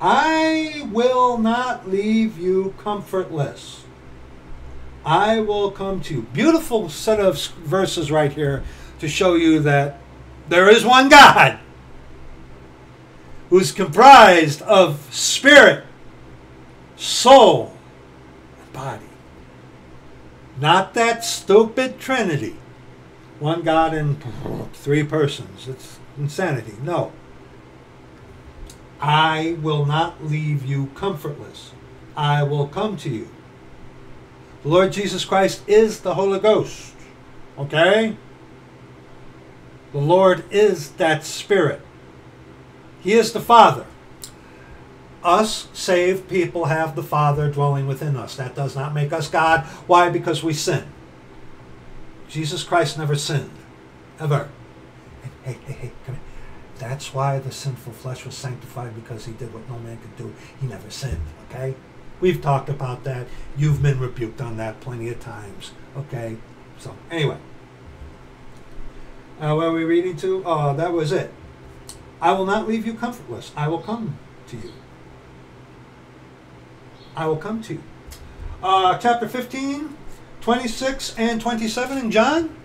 A: I will not leave you comfortless. I will come to you. Beautiful set of verses right here to show you that there is one God who's comprised of spirit, soul, and body. Not that stupid Trinity. One God in three persons. It's insanity. No. I will not leave you comfortless. I will come to you. The Lord Jesus Christ is the Holy Ghost. Okay? The Lord is that Spirit. He is the Father. Us saved people have the Father dwelling within us. That does not make us God. Why? Because we sin. Jesus Christ never sinned. Ever. Hey, hey, hey, come here. That's why the sinful flesh was sanctified because he did what no man could do. He never sinned. Okay? We've talked about that. You've been rebuked on that plenty of times. Okay? So, anyway. Uh, what are we reading to? Oh, that was it. I will not leave you comfortless. I will come to you. I will come to you. Uh, chapter 15, 26 and 27 in John.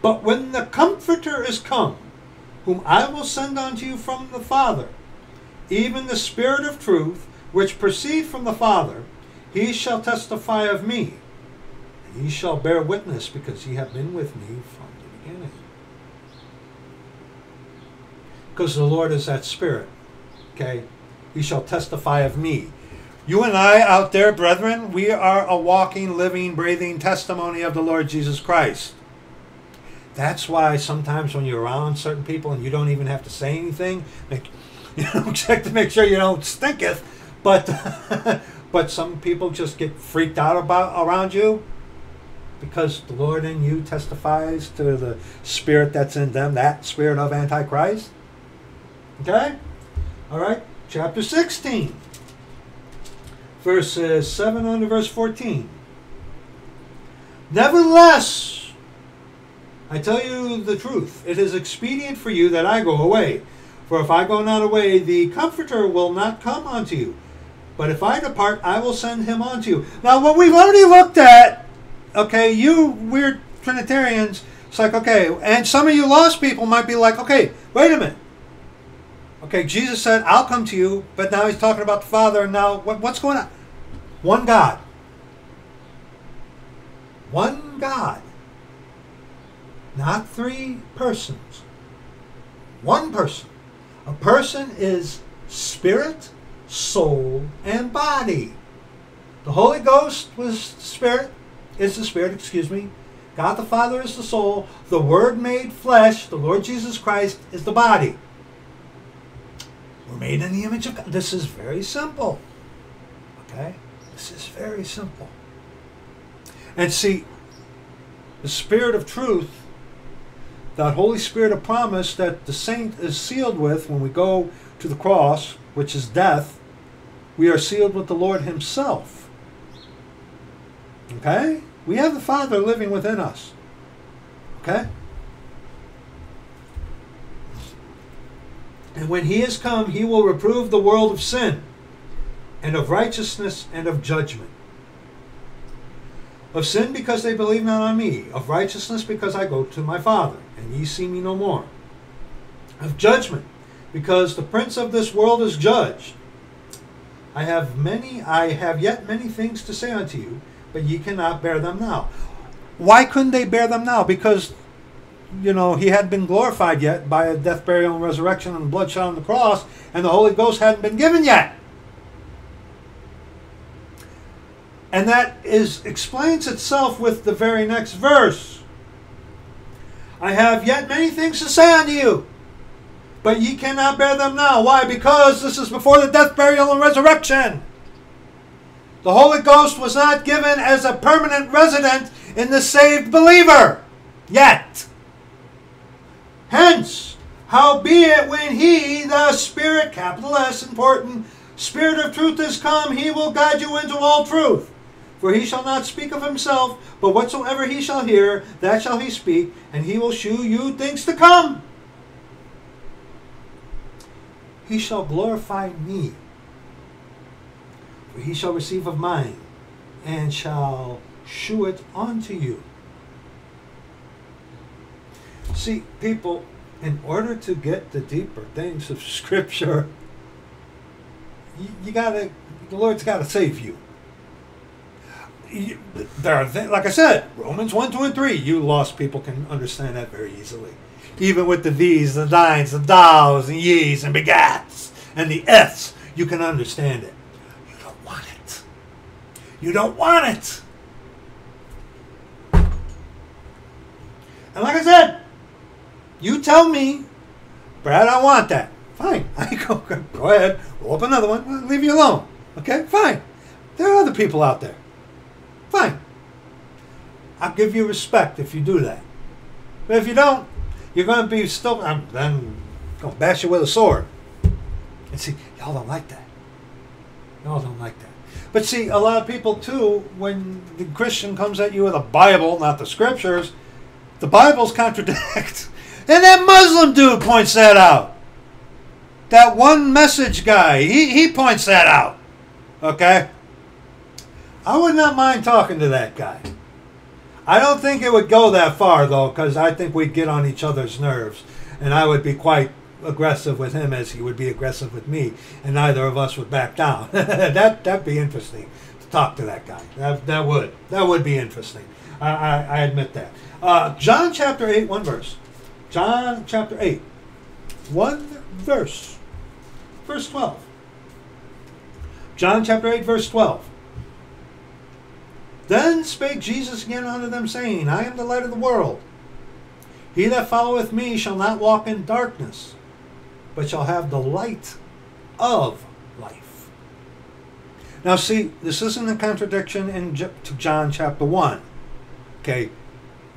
A: But when the Comforter is come, whom I will send unto you from the Father, even the Spirit of truth, which proceed from the Father, he shall testify of me, and he shall bear witness, because he have been with me from the beginning. Because the Lord is that Spirit. Okay? He shall testify of me. You and I out there, brethren, we are a walking, living, breathing testimony of the Lord Jesus Christ. That's why sometimes when you're around certain people and you don't even have to say anything, make, you know, check to make sure you don't stinketh. But but some people just get freaked out about around you because the Lord in you testifies to the spirit that's in them, that spirit of Antichrist. Okay? All right, chapter 16, verses 7 on to verse 14. Nevertheless, I tell you the truth, it is expedient for you that I go away. For if I go not away, the Comforter will not come unto you. But if I depart, I will send him unto you. Now, what we've already looked at, okay, you weird Trinitarians, it's like, okay, and some of you lost people might be like, okay, wait a minute. Okay, Jesus said, I'll come to you, but now he's talking about the Father, and now what, what's going on? One God. One God. Not three persons. One person. A person is spirit, soul, and body. The Holy Ghost was spirit, is the spirit, excuse me. God the Father is the soul. The Word made flesh, the Lord Jesus Christ, is the body. We're made in the image of God. This is very simple. Okay? This is very simple. And see, the Spirit of truth, that Holy Spirit of promise that the saint is sealed with when we go to the cross, which is death, we are sealed with the Lord Himself. Okay? We have the Father living within us. Okay? And when he has come, he will reprove the world of sin, and of righteousness, and of judgment. Of sin, because they believe not on me. Of righteousness, because I go to my Father, and ye see me no more. Of judgment, because the prince of this world is judged. I have many, I have yet many things to say unto you, but ye cannot bear them now. Why couldn't they bear them now? Because you know, he hadn't been glorified yet by a death, burial, and resurrection and blood shed on the cross, and the Holy Ghost hadn't been given yet. And that is explains itself with the very next verse. I have yet many things to say unto you, but ye cannot bear them now. Why? Because this is before the death, burial, and resurrection. The Holy Ghost was not given as a permanent resident in the saved believer yet. Hence, howbeit when he, the Spirit, capital S, important, Spirit of truth is come, he will guide you into all truth. For he shall not speak of himself, but whatsoever he shall hear, that shall he speak, and he will shew you things to come. He shall glorify me, for he shall receive of mine, and shall shew it unto you. See, people, in order to get the deeper things of Scripture, you, you gotta, the Lord's gotta save you. You there are th- like I said, Romans 1, 2, and 3, you lost people can understand that very easily. Even with the these, the thines, the thous, and ye's, and begats, and the f's, you can understand it. You don't want it. You don't want it. And like I said, you tell me, Brad, I want that. Fine. I go, go ahead, roll up another one, I'll leave you alone. Okay, fine. There are other people out there. Fine. I'll give you respect if you do that. But if you don't, you're going to be still, I'm then going to bash you with a sword. And see, y'all don't like that. Y'all don't like that. But see, a lot of people too, when the Christian comes at you with a Bible, not the scriptures, the Bibles contradict. And that Muslim dude points that out. That one message guy, he, he points that out. Okay? I would not mind talking to that guy. I don't think it would go that far, though, because I think we'd get on each other's nerves. And I would be quite aggressive with him as he would be aggressive with me. And neither of us would back down. that, that'd be interesting to talk to that guy. That, that would. That would be interesting. I, I, I admit that. Uh, John chapter 8, one verse. John chapter 8, one verse. Verse 12. John chapter 8, verse 12. Then spake Jesus again unto them, saying, I am the light of the world. He that followeth me shall not walk in darkness, but shall have the light of life. Now, see, this isn't a contradiction in to John chapter 1. Okay,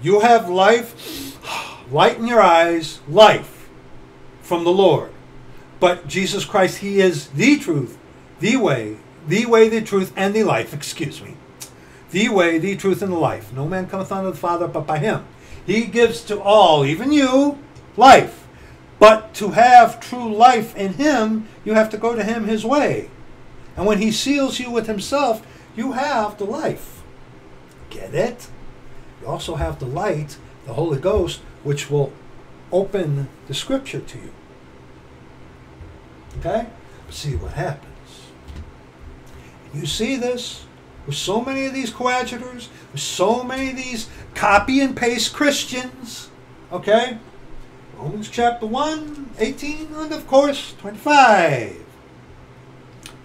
A: you have life, light in your eyes, life from the Lord. But Jesus Christ, He is the truth, the way, the way, the truth, and the life, excuse me. The way, the truth, and the life. No man cometh unto the Father but by Him. He gives to all, even you, life. But to have true life in Him, you have to go to Him His way. And when He seals you with Himself, you have the life. Get it? You also have the light, the Holy Ghost, which will open the Scripture to you. Okay? See what happens. You see this with so many of these coadjutors, with so many of these copy and paste Christians. Okay? Romans chapter 1, 18, and of course 25.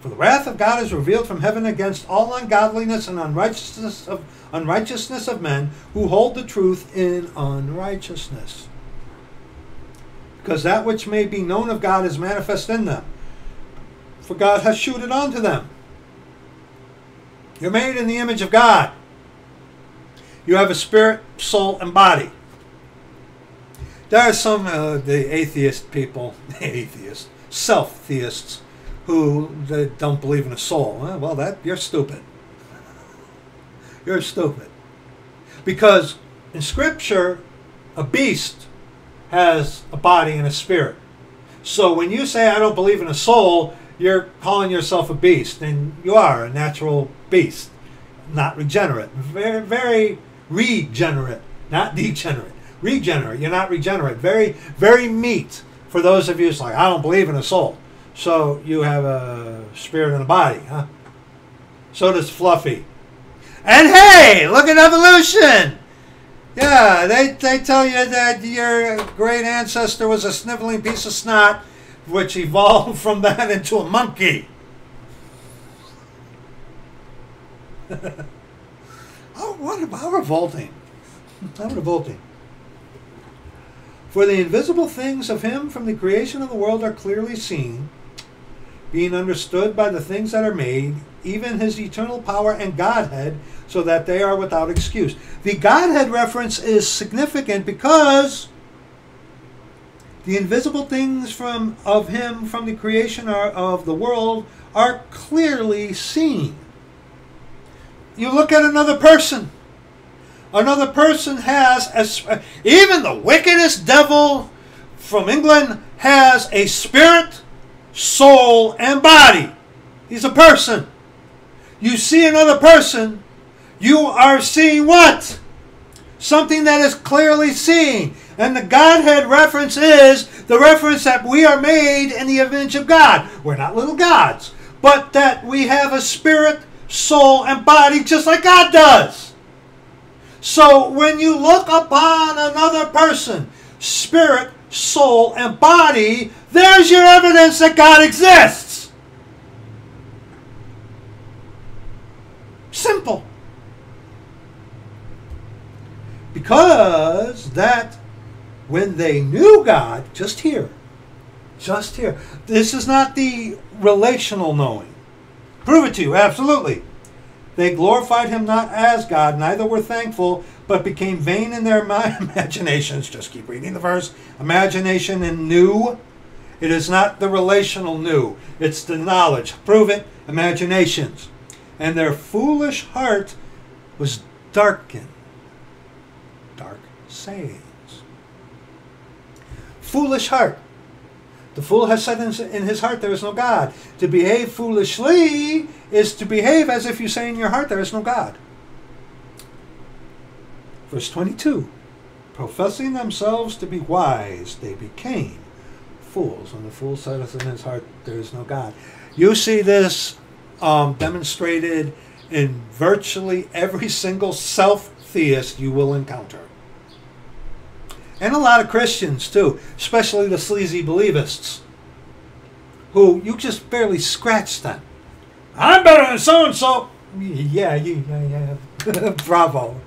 A: For the wrath of God is revealed from heaven against all ungodliness and unrighteousness of unrighteousness of men who hold the truth in unrighteousness. Because that which may be known of God is manifest in them. For God has shewed it unto them. You're made in the image of God. You have a spirit, soul, and body. There are some uh, the atheist people, atheists, self-theists, who they don't believe in a soul. Well, that you're stupid. You're stupid. Because in Scripture, a beast has a body and a spirit. So when you say I don't believe in a soul, you're calling yourself a beast, and you are a natural beast, not regenerate. Very, very regenerate, not degenerate. Regenerate. You're not regenerate. Very, very meat for those of you who's like, I don't believe in a soul. So you have a spirit and a body, huh? So does Fluffy. And hey, look at evolution! Yeah, they, they tell you that your great ancestor was a sniveling piece of snot, which evolved from that into a monkey. oh, what, how revolting. How revolting. For the invisible things of him from the creation of the world are clearly seen, being understood by the things that are made, even his eternal power and Godhead, so that they are without excuse. The Godhead reference is significant because the invisible things from of him from the creation are, of the world are clearly seen. You look at another person. Another person has, a, even the wickedest devil from England has a spirit, soul, and body. He's a person. You see another person, you are seeing what? Something that is clearly seen. And the Godhead reference is the reference that we are made in the image of God. We're not little gods, but that we have a spirit, soul, and body just like God does. So when you look upon another person, spirit, soul, and body, there's your evidence that God exists. Simple. Because that when they knew God, just here, just here, this is not the relational knowing. Prove it to you, absolutely. They glorified him not as God, neither were thankful, but became vain in their imaginations. Just keep reading the verse. Imagination and knew. It is not the relational new, it's the knowledge. Prove it. Imaginations. And their foolish heart was darkened. Dark sayings. Foolish heart. The fool has said in his heart, There is no God. To behave foolishly is to behave as if you say in your heart, There is no God. Verse 22 Professing themselves to be wise, they became fools. And the fool saith in his heart, There is no God. You see this um, demonstrated in virtually every single self theist you will encounter. And a lot of Christians, too, especially the sleazy believists, who you just barely scratch them. I'm better than so and so. Yeah, you, yeah, yeah. Bravo.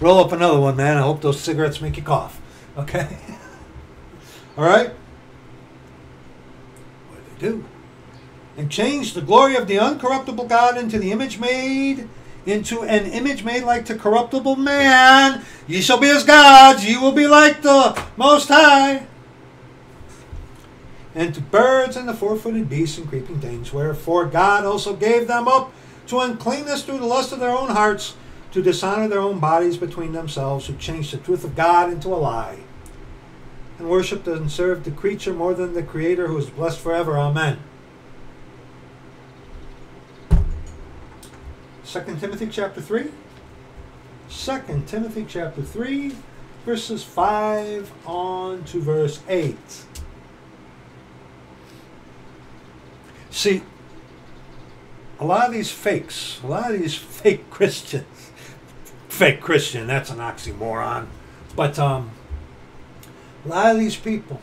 A: Roll up another one, man. I hope those cigarettes make you cough. Okay? All right? What do they do? And change the glory of the uncorruptible God into the image made, into an image made like to corruptible man. Ye shall be as gods, ye will be like the Most High. And to birds and the four footed beasts and creeping things, wherefore God also gave them up to uncleanness through the lust of their own hearts to dishonor their own bodies between themselves, who changed the truth of God into a lie, and worshipped and served the creature more than the Creator, who is blessed forever. Amen. 2 Timothy chapter 3. 2 Timothy chapter 3, verses 5 on to verse 8. See, a lot of these fakes, a lot of these fake Christians, fake Christian, that's an oxymoron. But um, a lot of these people,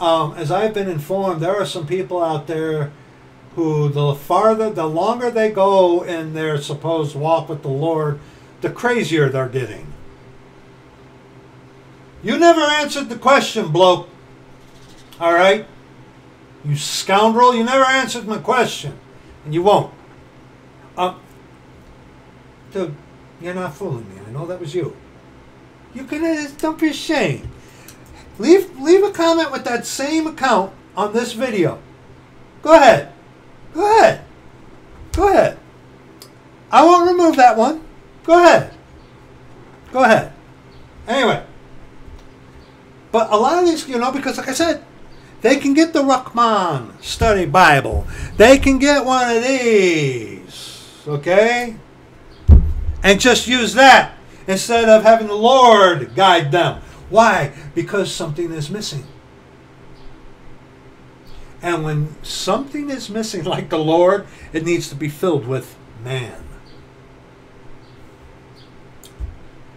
A: um, as I've been informed, there are some people out there who, the farther, the longer they go in their supposed walk with the Lord, the crazier they're getting. You never answered the question, bloke. All right? You scoundrel, you never answered my question. And you won't. Um, dude, you're not fooling me. I know that was you. You can uh, don't be ashamed. Leave leave a comment with that same account on this video. Go ahead. Go ahead. Go ahead. I won't remove that one. Go ahead. Go ahead. Anyway. But a lot of these, you know, because like I said, they can get the Ruckman Study Bible. They can get one of these. Okay? And just use that instead of having the Lord guide them. Why? Because something is missing. And when something is missing, like the Lord, it needs to be filled with man.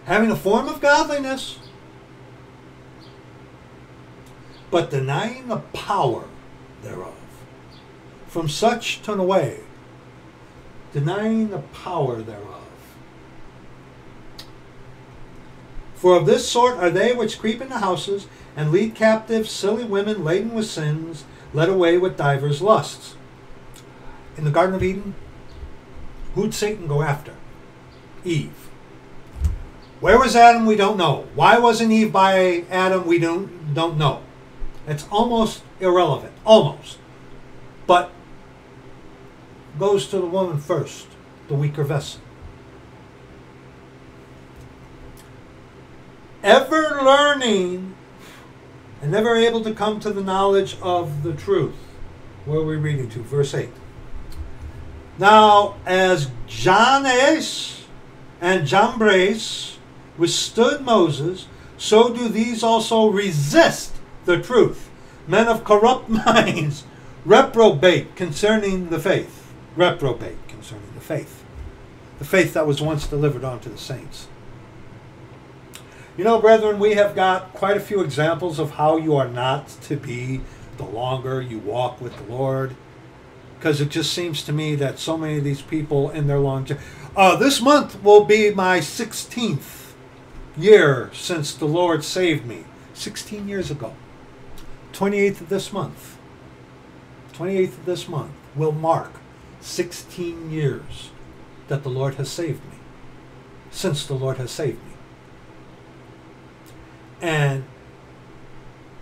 A: Having a form of godliness, but denying the power thereof. From such turn away, denying the power thereof. For of this sort are they which creep into houses and lead captive silly women laden with sins, led away with divers lusts. In the Garden of Eden, who'd Satan go after? Eve. Where was Adam? We don't know. Why wasn't Eve by Adam? We don't don't know. It's almost irrelevant. Almost. But goes to the woman first, the weaker vessel. ever learning and never able to come to the knowledge of the truth. Where are we reading to? Verse 8. Now, as Jannes and Jambres withstood Moses, so do these also resist the truth. Men of corrupt minds reprobate concerning the faith. Reprobate concerning the faith. The faith that was once delivered unto the saints. You know, brethren, we have got quite a few examples of how you are not to be the longer you walk with the Lord. Because it just seems to me that so many of these people in their long uh, this month will be my 16th year since the Lord saved me. 16 years ago. 28th of this month. 28th of this month will mark 16 years that the Lord has saved me. Since the Lord has saved me. And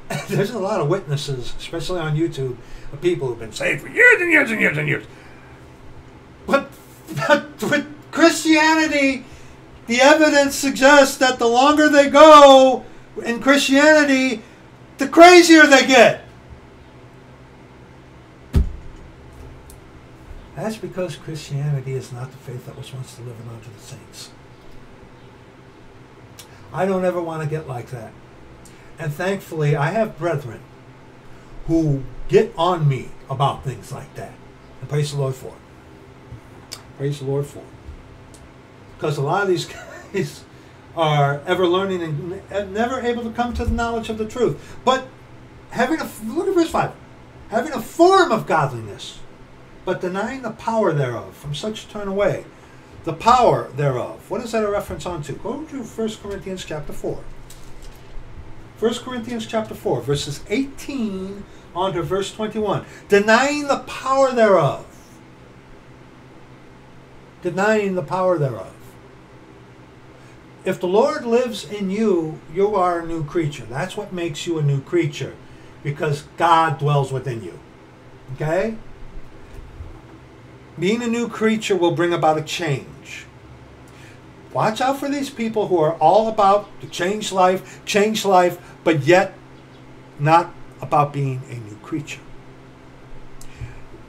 A: there's a lot of witnesses, especially on YouTube, of people who've been saved for years and years and years and years. But, but with Christianity, the evidence suggests that the longer they go in Christianity, the crazier they get. That's because Christianity is not the faith that was once delivered unto the saints. I don't ever want to get like that. And thankfully, I have brethren who get on me about things like that. And praise the Lord for it. Praise the Lord for it. Because a lot of these guys are ever learning and never able to come to the knowledge of the truth. But having a, look at verse 5, having a form of godliness, but denying the power thereof, from such turn away the power thereof. What is that a reference on to? Go to 1 Corinthians chapter 4. 1 Corinthians chapter 4, verses 18 on to verse 21. Denying the power thereof. Denying the power thereof. If the Lord lives in you, you are a new creature. That's what makes you a new creature, because God dwells within you. Okay? Being a new creature will bring about a change. Watch out for these people who are all about to change life, change life, but yet not about being a new creature.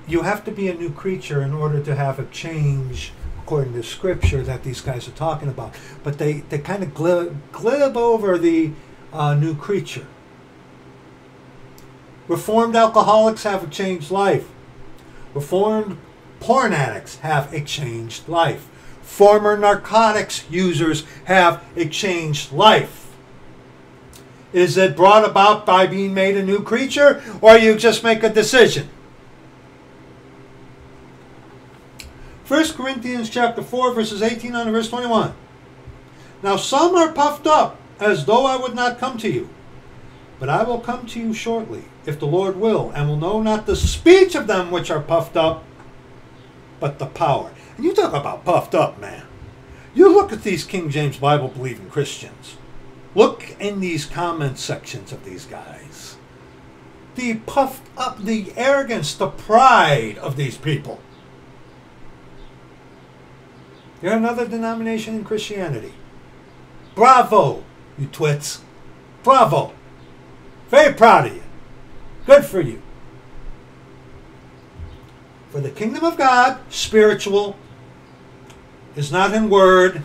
A: You have to be a new creature in order to have a change according to scripture that these guys are talking about. But they, they kind of glib, glib over the uh, new creature. Reformed alcoholics have a changed life. Reformed porn addicts have a changed life. Former narcotics users have a changed life. Is it brought about by being made a new creature, or you just make a decision? 1 Corinthians chapter 4, verses 18 on to verse 21. Now some are puffed up, as though I would not come to you. But I will come to you shortly, if the Lord will, and will know not the speech of them which are puffed up, but the power. And you talk about puffed up, man. You look at these King James Bible believing Christians. Look in these comment sections of these guys. The puffed up, the arrogance, the pride of these people. You're another denomination in Christianity. Bravo, you twits. Bravo. Very proud of you. Good for you. For the kingdom of God, spiritual, is not in word,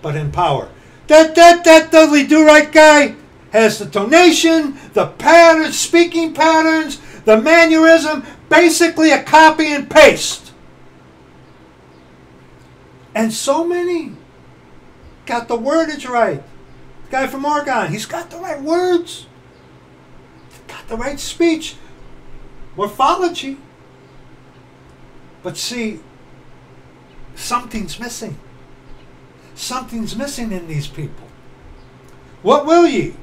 A: but in power. That that that Dudley Do Right guy has the tonation, the patterns, speaking patterns, the mannerism, basically a copy and paste. And so many got the wordage right. The guy from Oregon, he's got the right words, got the right speech, morphology. But see, something's missing. Something's missing in these people. What will ye?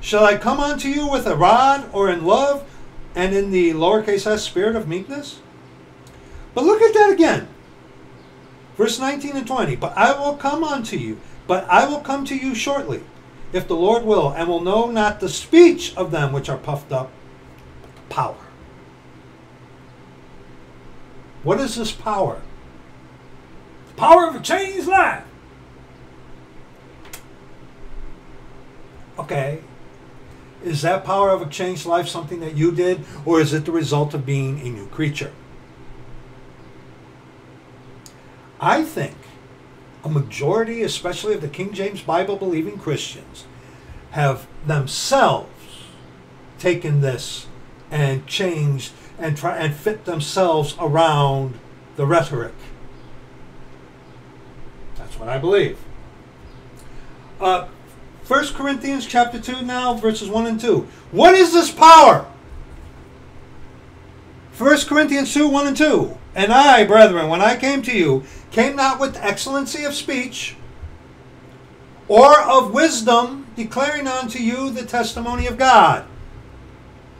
A: Shall I come unto you with a rod or in love and in the lowercase s spirit of meekness? But look at that again. Verse 19 and 20. But I will come unto you, but I will come to you shortly, if the Lord will, and will know not the speech of them which are puffed up, but the power. What is this power? Power of a changed life. Okay. Is that power of a changed life something that you did, or is it the result of being a new creature? I think a majority, especially of the King James Bible believing Christians, have themselves taken this and changed and try and fit themselves around the rhetoric. What I believe. Uh, 1 Corinthians chapter 2 now, verses 1 and 2. What is this power? 1 Corinthians 2, 1 and 2. And I, brethren, when I came to you, came not with excellency of speech or of wisdom, declaring unto you the testimony of God.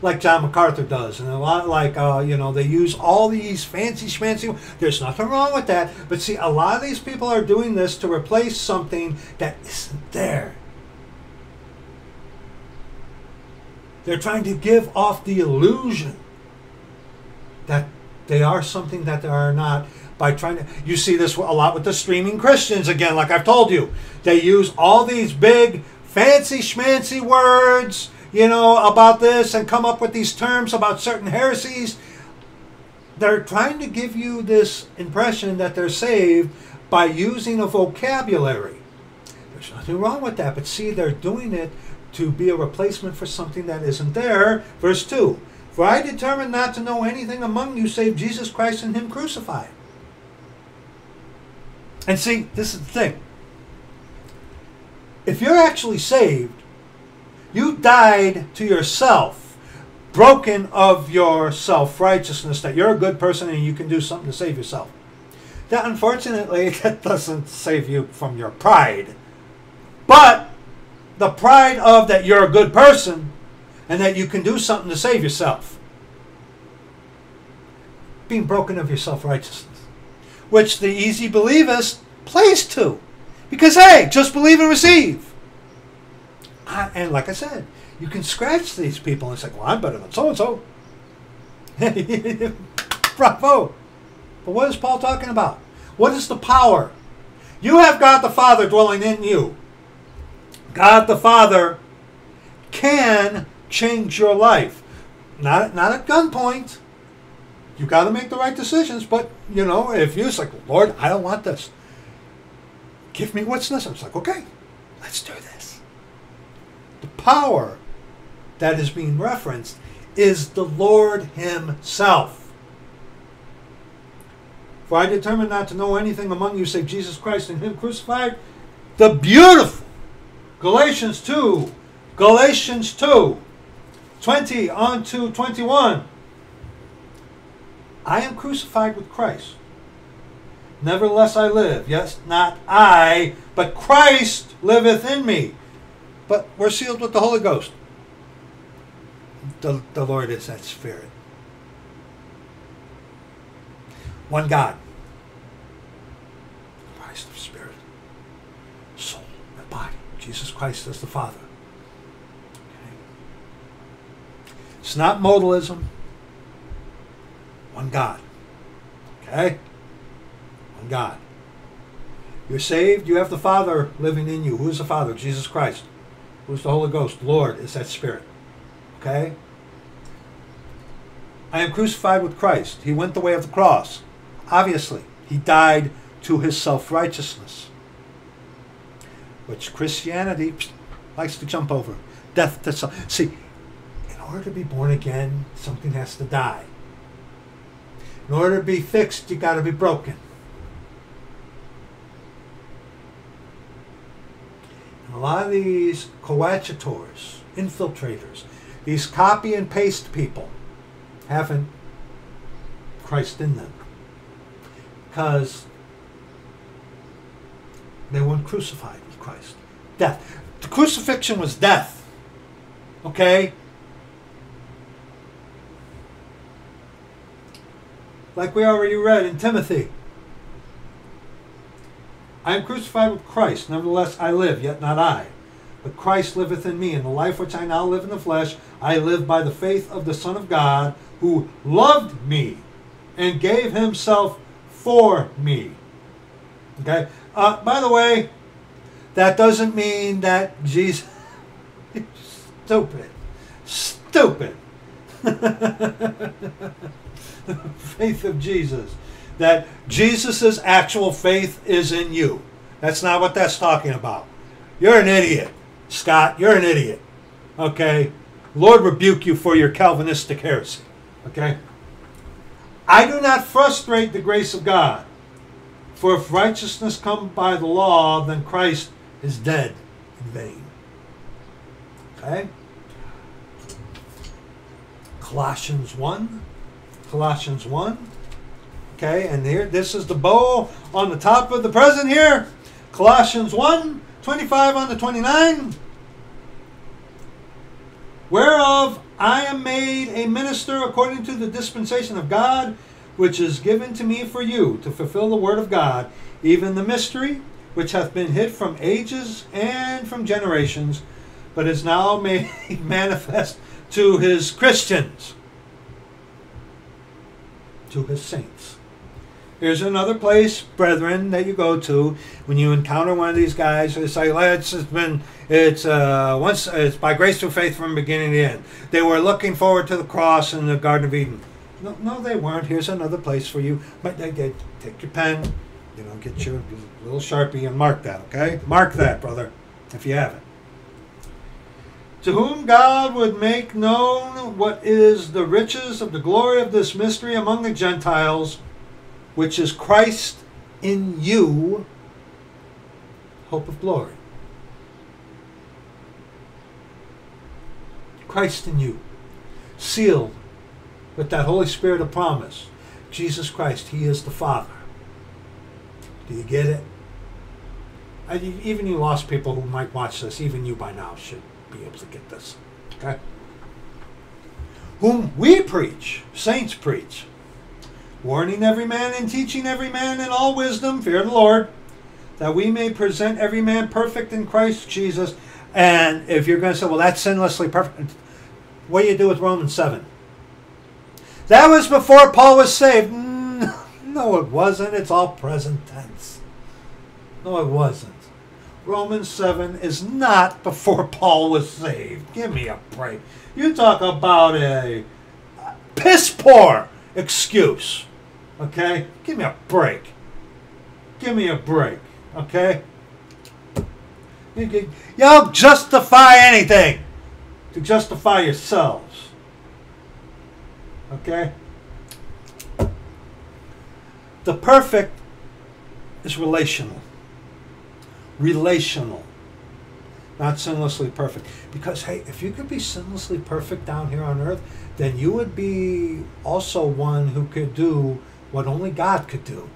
A: Like John MacArthur does, and a lot like, uh, you know, they use all these fancy schmancy. There's nothing wrong with that. But see, a lot of these people are doing this to replace something that isn't there. They're trying to give off the illusion that they are something that they are not by trying to you see this a lot with the streaming christians again like i've told you they use all these big fancy schmancy words you know about this and come up with these terms about certain heresies they're trying to give you this impression that they're saved by using a vocabulary there's nothing wrong with that but see they're doing it to be a replacement for something that isn't there verse 2 for I determined not to know anything among you save Jesus Christ and Him crucified. And see, this is the thing. If you're actually saved, you died to yourself, broken of your self righteousness, that you're a good person and you can do something to save yourself. That unfortunately, that doesn't save you from your pride. But the pride of that you're a good person and that you can do something to save yourself. Being broken of your self righteousness, which the easy believist plays to. Because, hey, just believe and receive. I, and like I said, you can scratch these people and say, well, I'm better than so and so. Bravo. But what is Paul talking about? What is the power? You have God the Father dwelling in you. God the Father can change your life. Not not at gunpoint. You got to make the right decisions, but you know, if you're like, Lord, I don't want this. Give me what's this. I'm like, okay, let's do this. The power that is being referenced is the Lord Himself. For I determined not to know anything among you save Jesus Christ and Him crucified. The beautiful Galatians 2, Galatians 2, 20 on to 21. I am crucified with Christ. Nevertheless I live. Yes, not I, but Christ liveth in me. But we're sealed with the Holy Ghost. The, the Lord is that Spirit. One God. Christ of Spirit. Soul and body. Jesus Christ is the Father. Okay. It's not modalism. One God. Okay? One God. You're saved, you have the Father living in you. Who is the Father? Jesus Christ. Who is the Holy Ghost? Lord is that Spirit. Okay? I am crucified with Christ. He went the way of the cross. Obviously, he died to his self righteousness, which Christianity likes to jump over. Death to self. See, in order to be born again, something has to die. In order to be fixed, you got to be broken. And a lot of these coadjutors, infiltrators, these copy and paste people haven't Christ in them. Because they weren't crucified with Christ. Death. The crucifixion was death. Okay? Like we already read in Timothy. I am crucified with Christ, nevertheless I live, yet not I. But Christ liveth in me, and the life which I now live in the flesh, I live by the faith of the Son of God, who loved me and gave himself for me. Okay? Uh, by the way, that doesn't mean that Jesus. stupid. Stupid. faith of Jesus. That Jesus' actual faith is in you. That's not what that's talking about. You're an idiot, Scott. You're an idiot. Okay? Lord rebuke you for your Calvinistic heresy. Okay? I do not frustrate the grace of God. For if righteousness come by the law, then Christ is dead in vain. Okay? Colossians 1. Colossians 1. Okay, and here, this is the bow on the top of the present here. Colossians 1, 25 on the 29. Whereof I am made a minister according to the dispensation of God, which is given to me for you to fulfill the word of God, even the mystery which hath been hid from ages and from generations, but is now made manifest to his Christians, to his saints. Here's another place, brethren, that you go to when you encounter one of these guys. It's like it's been it's uh, once it's by grace through faith from beginning to end. They were looking forward to the cross in the Garden of Eden. No, no, they weren't. Here's another place for you. But they, they take your pen, you know, get your little sharpie and mark that. Okay, mark that, brother, if you haven't. To whom God would make known what is the riches of the glory of this mystery among the Gentiles which is Christ in you, hope of glory. Christ in you, sealed with that Holy Spirit of promise. Jesus Christ, He is the Father. Do you get it? I, even you lost people who might watch this, even you by now should be able to get this. Okay? Whom we preach, saints preach warning every man and teaching every man in all wisdom, fear the Lord, that we may present every man perfect in Christ Jesus. And if you're going to say, well, that's sinlessly perfect, what do you do with Romans 7? That was before Paul was saved. No, it wasn't. It's all present tense. No, it wasn't. Romans 7 is not before Paul was saved. Give me a break. You talk about a piss poor excuse. Okay? Give me a break. Give me a break. Okay? Y'all justify anything to justify yourselves. Okay? The perfect is relational. Relational. Not sinlessly perfect. Because, hey, if you could be sinlessly perfect down here on earth, then you would be also one who could do what only God could do.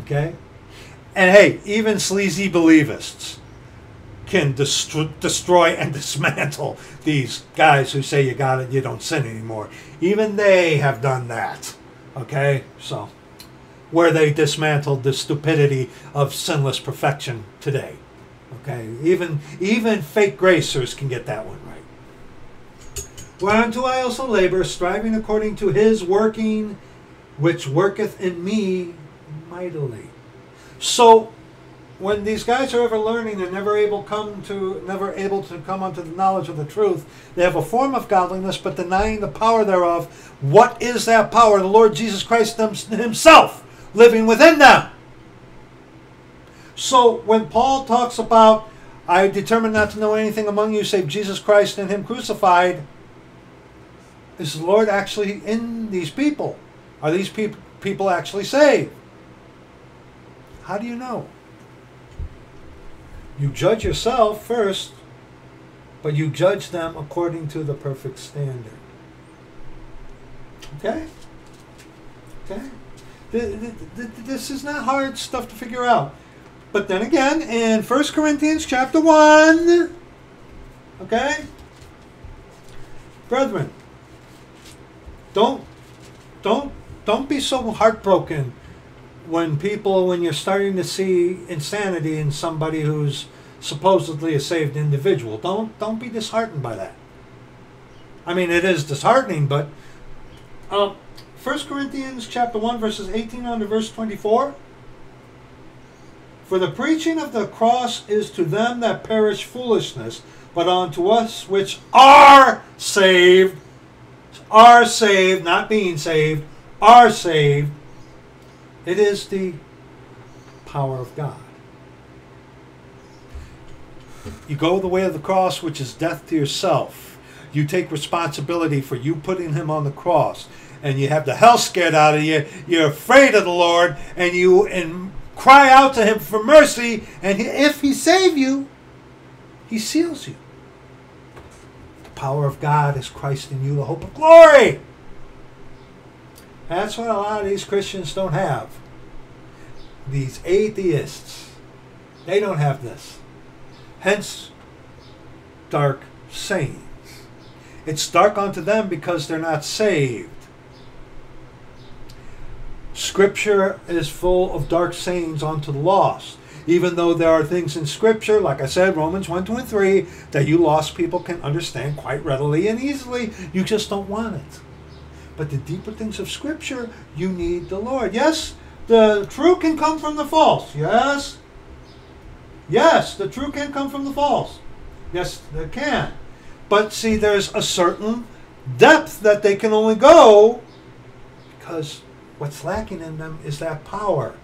A: Okay? And hey, even sleazy believists can destro- destroy and dismantle these guys who say you got it, you don't sin anymore. Even they have done that. Okay? So, where they dismantled the stupidity of sinless perfection today. Okay? Even even fake gracers can get that one right. Whereunto I also labor, striving according to his working, which worketh in me mightily. So when these guys are ever learning and never able come to never able to come unto the knowledge of the truth. They have a form of godliness but denying the power thereof. What is that power? The lord jesus christ himself living within them. So when paul talks about i determined not to know anything among you save jesus christ and him crucified is the lord actually in these people are these people people actually saved how do you know you judge yourself first, but you judge them according to the perfect standard. Okay? Okay? This is not hard stuff to figure out. But then again, in 1 Corinthians chapter 1, okay? Brethren, don't don't don't be so heartbroken when people, when you're starting to see insanity in somebody who's supposedly a saved individual, don't don't be disheartened by that. I mean, it is disheartening, but um, 1 Corinthians chapter 1, verses 18 on to verse 24. For the preaching of the cross is to them that perish foolishness, but unto us which are saved, are saved, not being saved, are saved, it is the power of God. You go the way of the cross, which is death to yourself. You take responsibility for you putting him on the cross. And you have the hell scared out of you. You're afraid of the Lord. And you and cry out to him for mercy. And if he save you, he seals you. Power of God is Christ in you, the hope of glory. That's what a lot of these Christians don't have. These atheists, they don't have this. Hence, dark sayings. It's dark unto them because they're not saved. Scripture is full of dark sayings unto the lost. Even though there are things in Scripture, like I said, Romans 1, 2, and 3, that you lost people can understand quite readily and easily, you just don't want it. But the deeper things of Scripture, you need the Lord. Yes, the true can come from the false. Yes? Yes, the true can come from the false. Yes, they can. But see, there's a certain depth that they can only go because what's lacking in them is that power.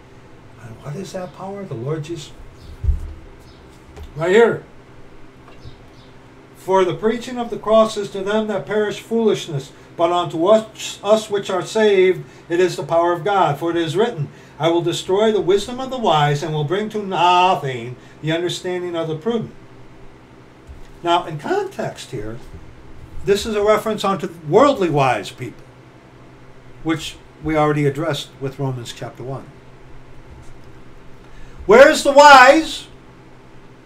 A: And what is that power? The Lord Jesus. Right here. For the preaching of the cross is to them that perish foolishness, but unto us, us which are saved, it is the power of God. For it is written, I will destroy the wisdom of the wise and will bring to nothing the understanding of the prudent. Now, in context here, this is a reference unto worldly wise people, which we already addressed with Romans chapter 1. Where is the wise?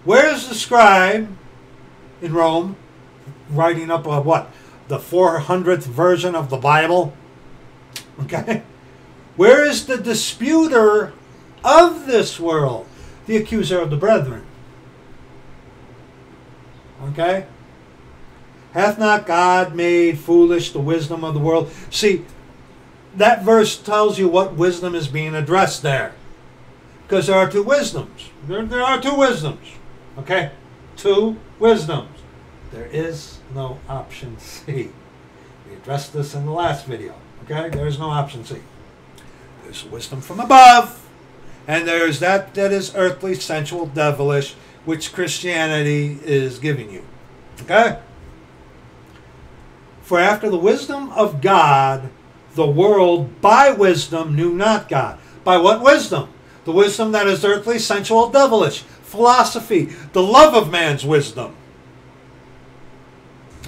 A: Where is the scribe in Rome writing up a what? the 400th version of the Bible. Okay? Where is the disputer of this world? The accuser of the brethren. Okay? Hath not God made foolish the wisdom of the world? See, that verse tells you what wisdom is being addressed there. Because there are two wisdoms. There, there are two wisdoms. Okay? Two wisdoms. There is no option C. We addressed this in the last video. Okay? There is no option C. There's wisdom from above, and there's that that is earthly, sensual, devilish, which Christianity is giving you. Okay? For after the wisdom of God, the world by wisdom knew not God. By what wisdom? The wisdom that is earthly, sensual, devilish, philosophy, the love of man's wisdom.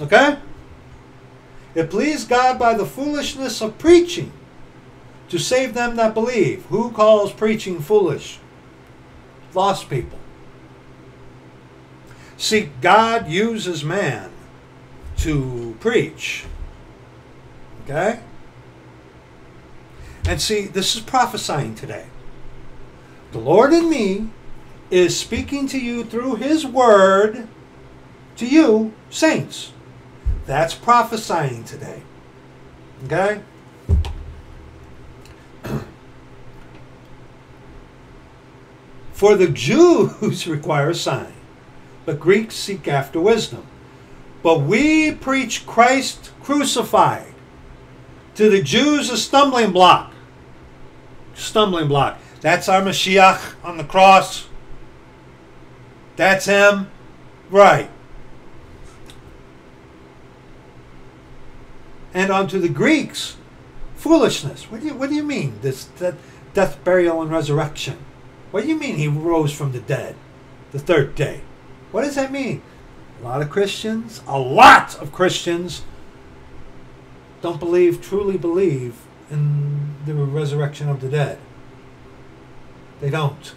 A: Okay? It pleased God by the foolishness of preaching to save them that believe. Who calls preaching foolish? Lost people. See, God uses man to preach. Okay? And see, this is prophesying today. The Lord in me is speaking to you through His Word to you, saints. That's prophesying today. Okay? For the Jews require a sign, but Greeks seek after wisdom. But we preach Christ crucified. To the Jews, a stumbling block. Stumbling block. That's our Mashiach on the cross. That's him. Right. And unto the Greeks, foolishness. What do you, what do you mean? This death, burial, and resurrection. What do you mean he rose from the dead the third day? What does that mean? A lot of Christians, a lot of Christians, don't believe, truly believe in the resurrection of the dead. They don't.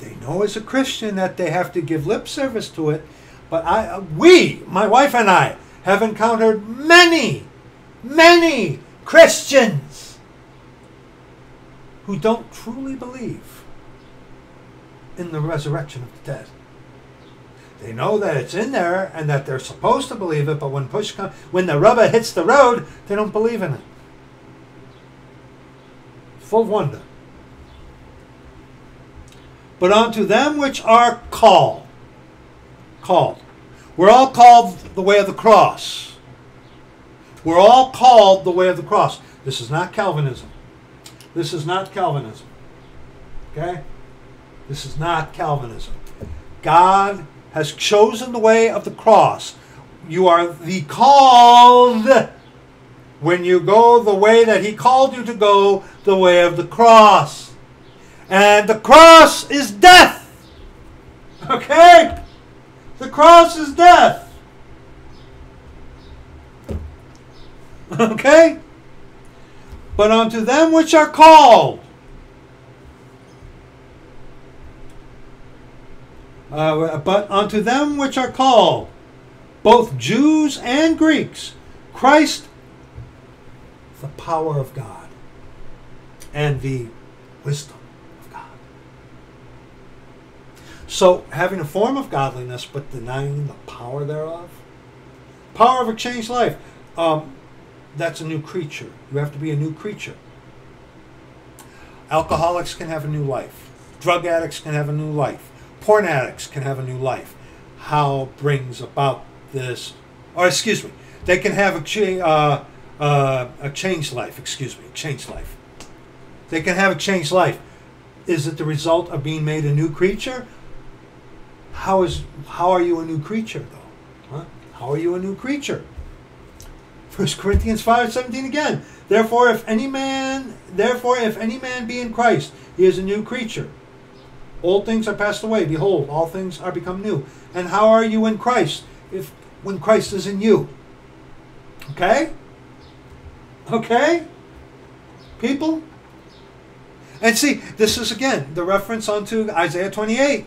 A: They know as a Christian that they have to give lip service to it, but I, uh, we, my wife and I, have encountered many, many Christians who don't truly believe in the resurrection of the dead. They know that it's in there and that they're supposed to believe it, but when push comes, when the rubber hits the road, they don't believe in it. Full of wonder. But unto them which are called, called. We're all called the way of the cross. We're all called the way of the cross. This is not Calvinism. This is not Calvinism. Okay? This is not Calvinism. God has chosen the way of the cross. You are the called when you go the way that He called you to go, the way of the cross. And the cross is death. Okay? The cross is death. Okay? But unto them which are called, Uh, but unto them which are called, both Jews and Greeks, Christ, the power of God and the wisdom of God. So, having a form of godliness but denying the power thereof, power of a changed life, um, that's a new creature. You have to be a new creature. Alcoholics can have a new life. Drug addicts can have a new life porn addicts can have a new life. How brings about this, or excuse me, they can have a, cha- uh, uh, a changed life. Excuse me, changed life. They can have a changed life. Is it the result of being made a new creature? How is how are you a new creature though? Huh? How are you a new creature? 1 Corinthians 5 17 again. Therefore, if any man therefore if any man be in Christ, he is a new creature. Old things are passed away. Behold, all things are become new. And how are you in Christ? If when Christ is in you. Okay? Okay? People? And see, this is again the reference onto Isaiah 28.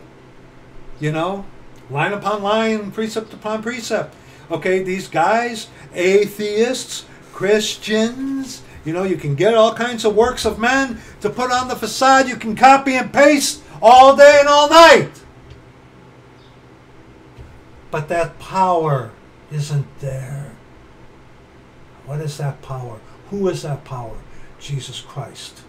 A: You know, line upon line, precept upon precept. Okay, these guys, atheists, Christians, you know, you can get all kinds of works of men to put on the facade. You can copy and paste all day and all night. But that power isn't there. What is that power? Who is that power? Jesus Christ.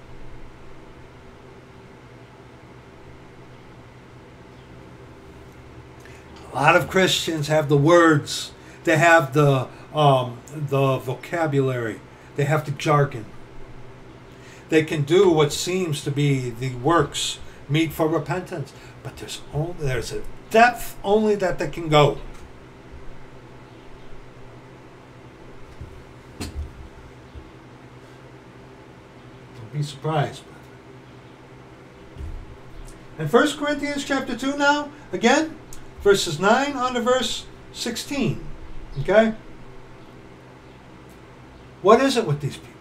A: lot of Christians have the words, they have the um, the vocabulary, they have the jargon. They can do what seems to be the works meet for repentance, but there's only, there's a depth only that they can go. Don't be surprised. In 1 Corinthians chapter 2 now, again, verses 9 on to verse 16. Okay? What is it with these people?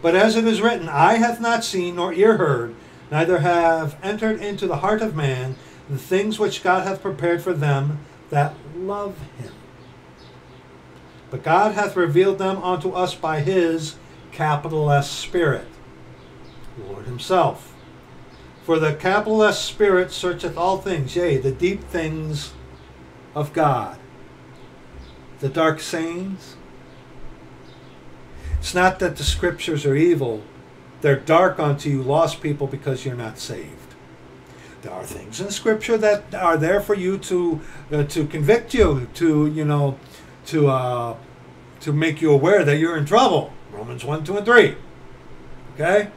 A: But as it is written, Eye hath not seen, nor ear heard, neither have entered into the heart of man the things which God hath prepared for them that love him. But God hath revealed them unto us by his capital S Spirit, Lord himself. For the capital S Spirit searcheth all things, yea, the deep things of God. The dark sayings. It's not that the scriptures are evil, they're dark unto you, lost people, because you're not saved. There are things in Scripture that are there for you to uh, to convict you, to you know, to uh, to make you aware that you're in trouble. Romans one, two, and three. Okay,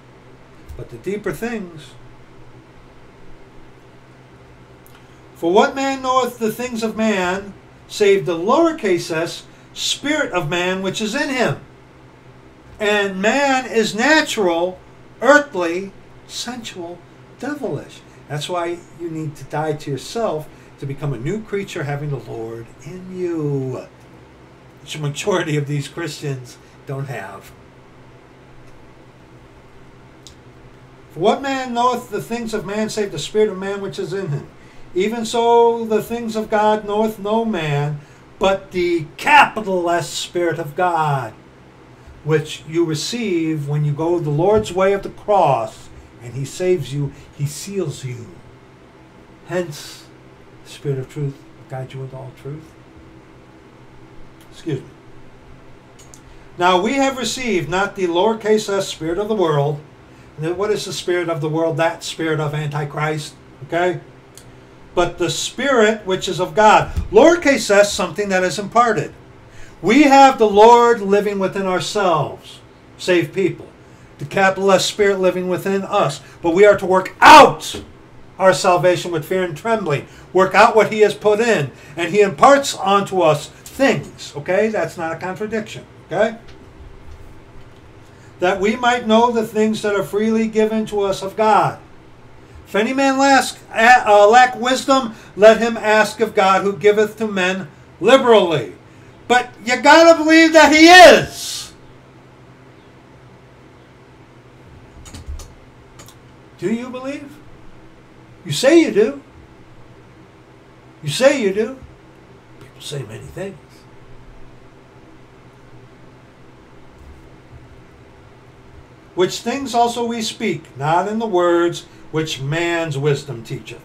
A: but the deeper things. For what man knoweth the things of man, save the lowercase s spirit of man which is in him? And man is natural, earthly, sensual, devilish. That's why you need to die to yourself to become a new creature having the Lord in you. Which a majority of these Christians don't have. For what man knoweth the things of man save the spirit of man which is in him? Even so the things of God knoweth no man, but the capital S Spirit of God, which you receive when you go the Lord's way of the cross and he saves you, he seals you. Hence, the Spirit of truth guides you into all truth. Excuse me. Now we have received not the lowercase s spirit of the world. And what is the spirit of the world? That spirit of Antichrist. Okay? But the spirit which is of God. Lowercase s, something that is imparted. We have the Lord living within ourselves, saved people the capital S Spirit living within us. But we are to work out our salvation with fear and trembling. Work out what He has put in. And He imparts onto us things. Okay? That's not a contradiction. Okay? That we might know the things that are freely given to us of God. If any man lack, uh, lack wisdom, let him ask of God who giveth to men liberally. But you gotta believe that He is. Do you believe? You say you do. You say you do. People say many things. Which things also we speak, not in the words which man's wisdom teacheth.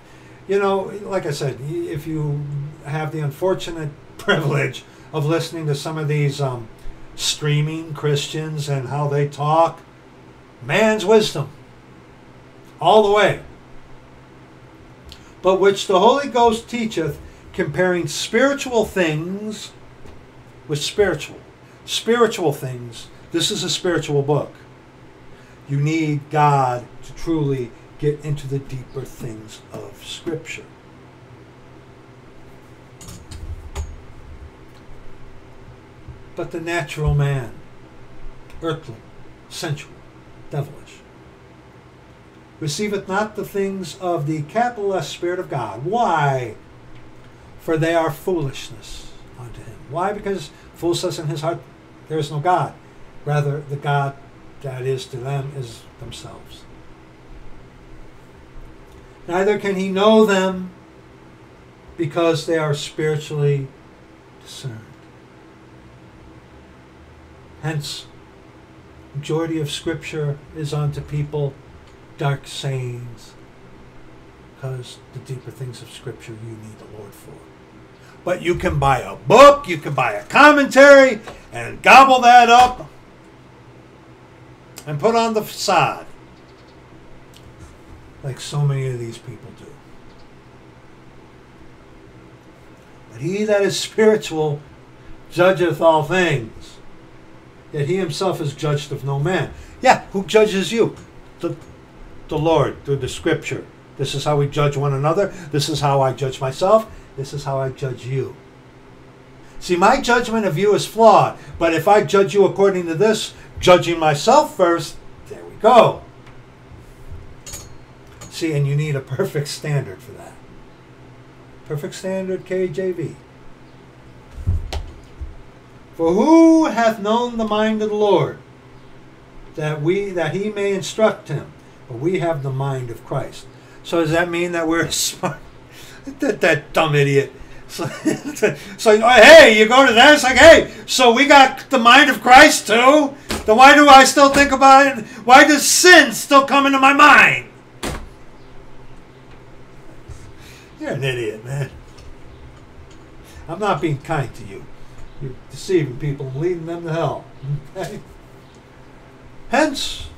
A: You know, like I said, if you have the unfortunate privilege of listening to some of these um, streaming Christians and how they talk, man's wisdom all the way. But which the Holy Ghost teacheth, comparing spiritual things with spiritual. Spiritual things. This is a spiritual book. You need God to truly get into the deeper things of Scripture. But the natural man, earthly, sensual, devilish, receiveth not the things of the capital S Spirit of God. Why? For they are foolishness unto him. Why? Because fool says in his heart, there is no God. Rather, the God that is to them is themselves. Neither can he know them because they are spiritually discerned. Hence, majority of Scripture is unto people dark sayings because the deeper things of Scripture you need the Lord for. But you can buy a book, you can buy a commentary, and gobble that up and put on the facade like so many of these people do. But he that is spiritual judgeth all things, yet he himself is judged of no man. Yeah, who judges you? The the Lord through the scripture. This is how we judge one another. This is how I judge myself. This is how I judge you. See, my judgment of you is flawed, but if I judge you according to this, judging myself first, there we Go. See, and you need a perfect standard for that. Perfect standard KJV. For who hath known the mind of the Lord, that we that he may instruct him? But we have the mind of Christ. So does that mean that we're smart? that, that dumb idiot. So, so hey, you go to that. It's like, hey, so we got the mind of Christ too. Then why do I still think about it? Why does sin still come into my mind? You're an idiot, man. I'm not being kind to you. You're deceiving people and leading them to hell. Okay? Hence,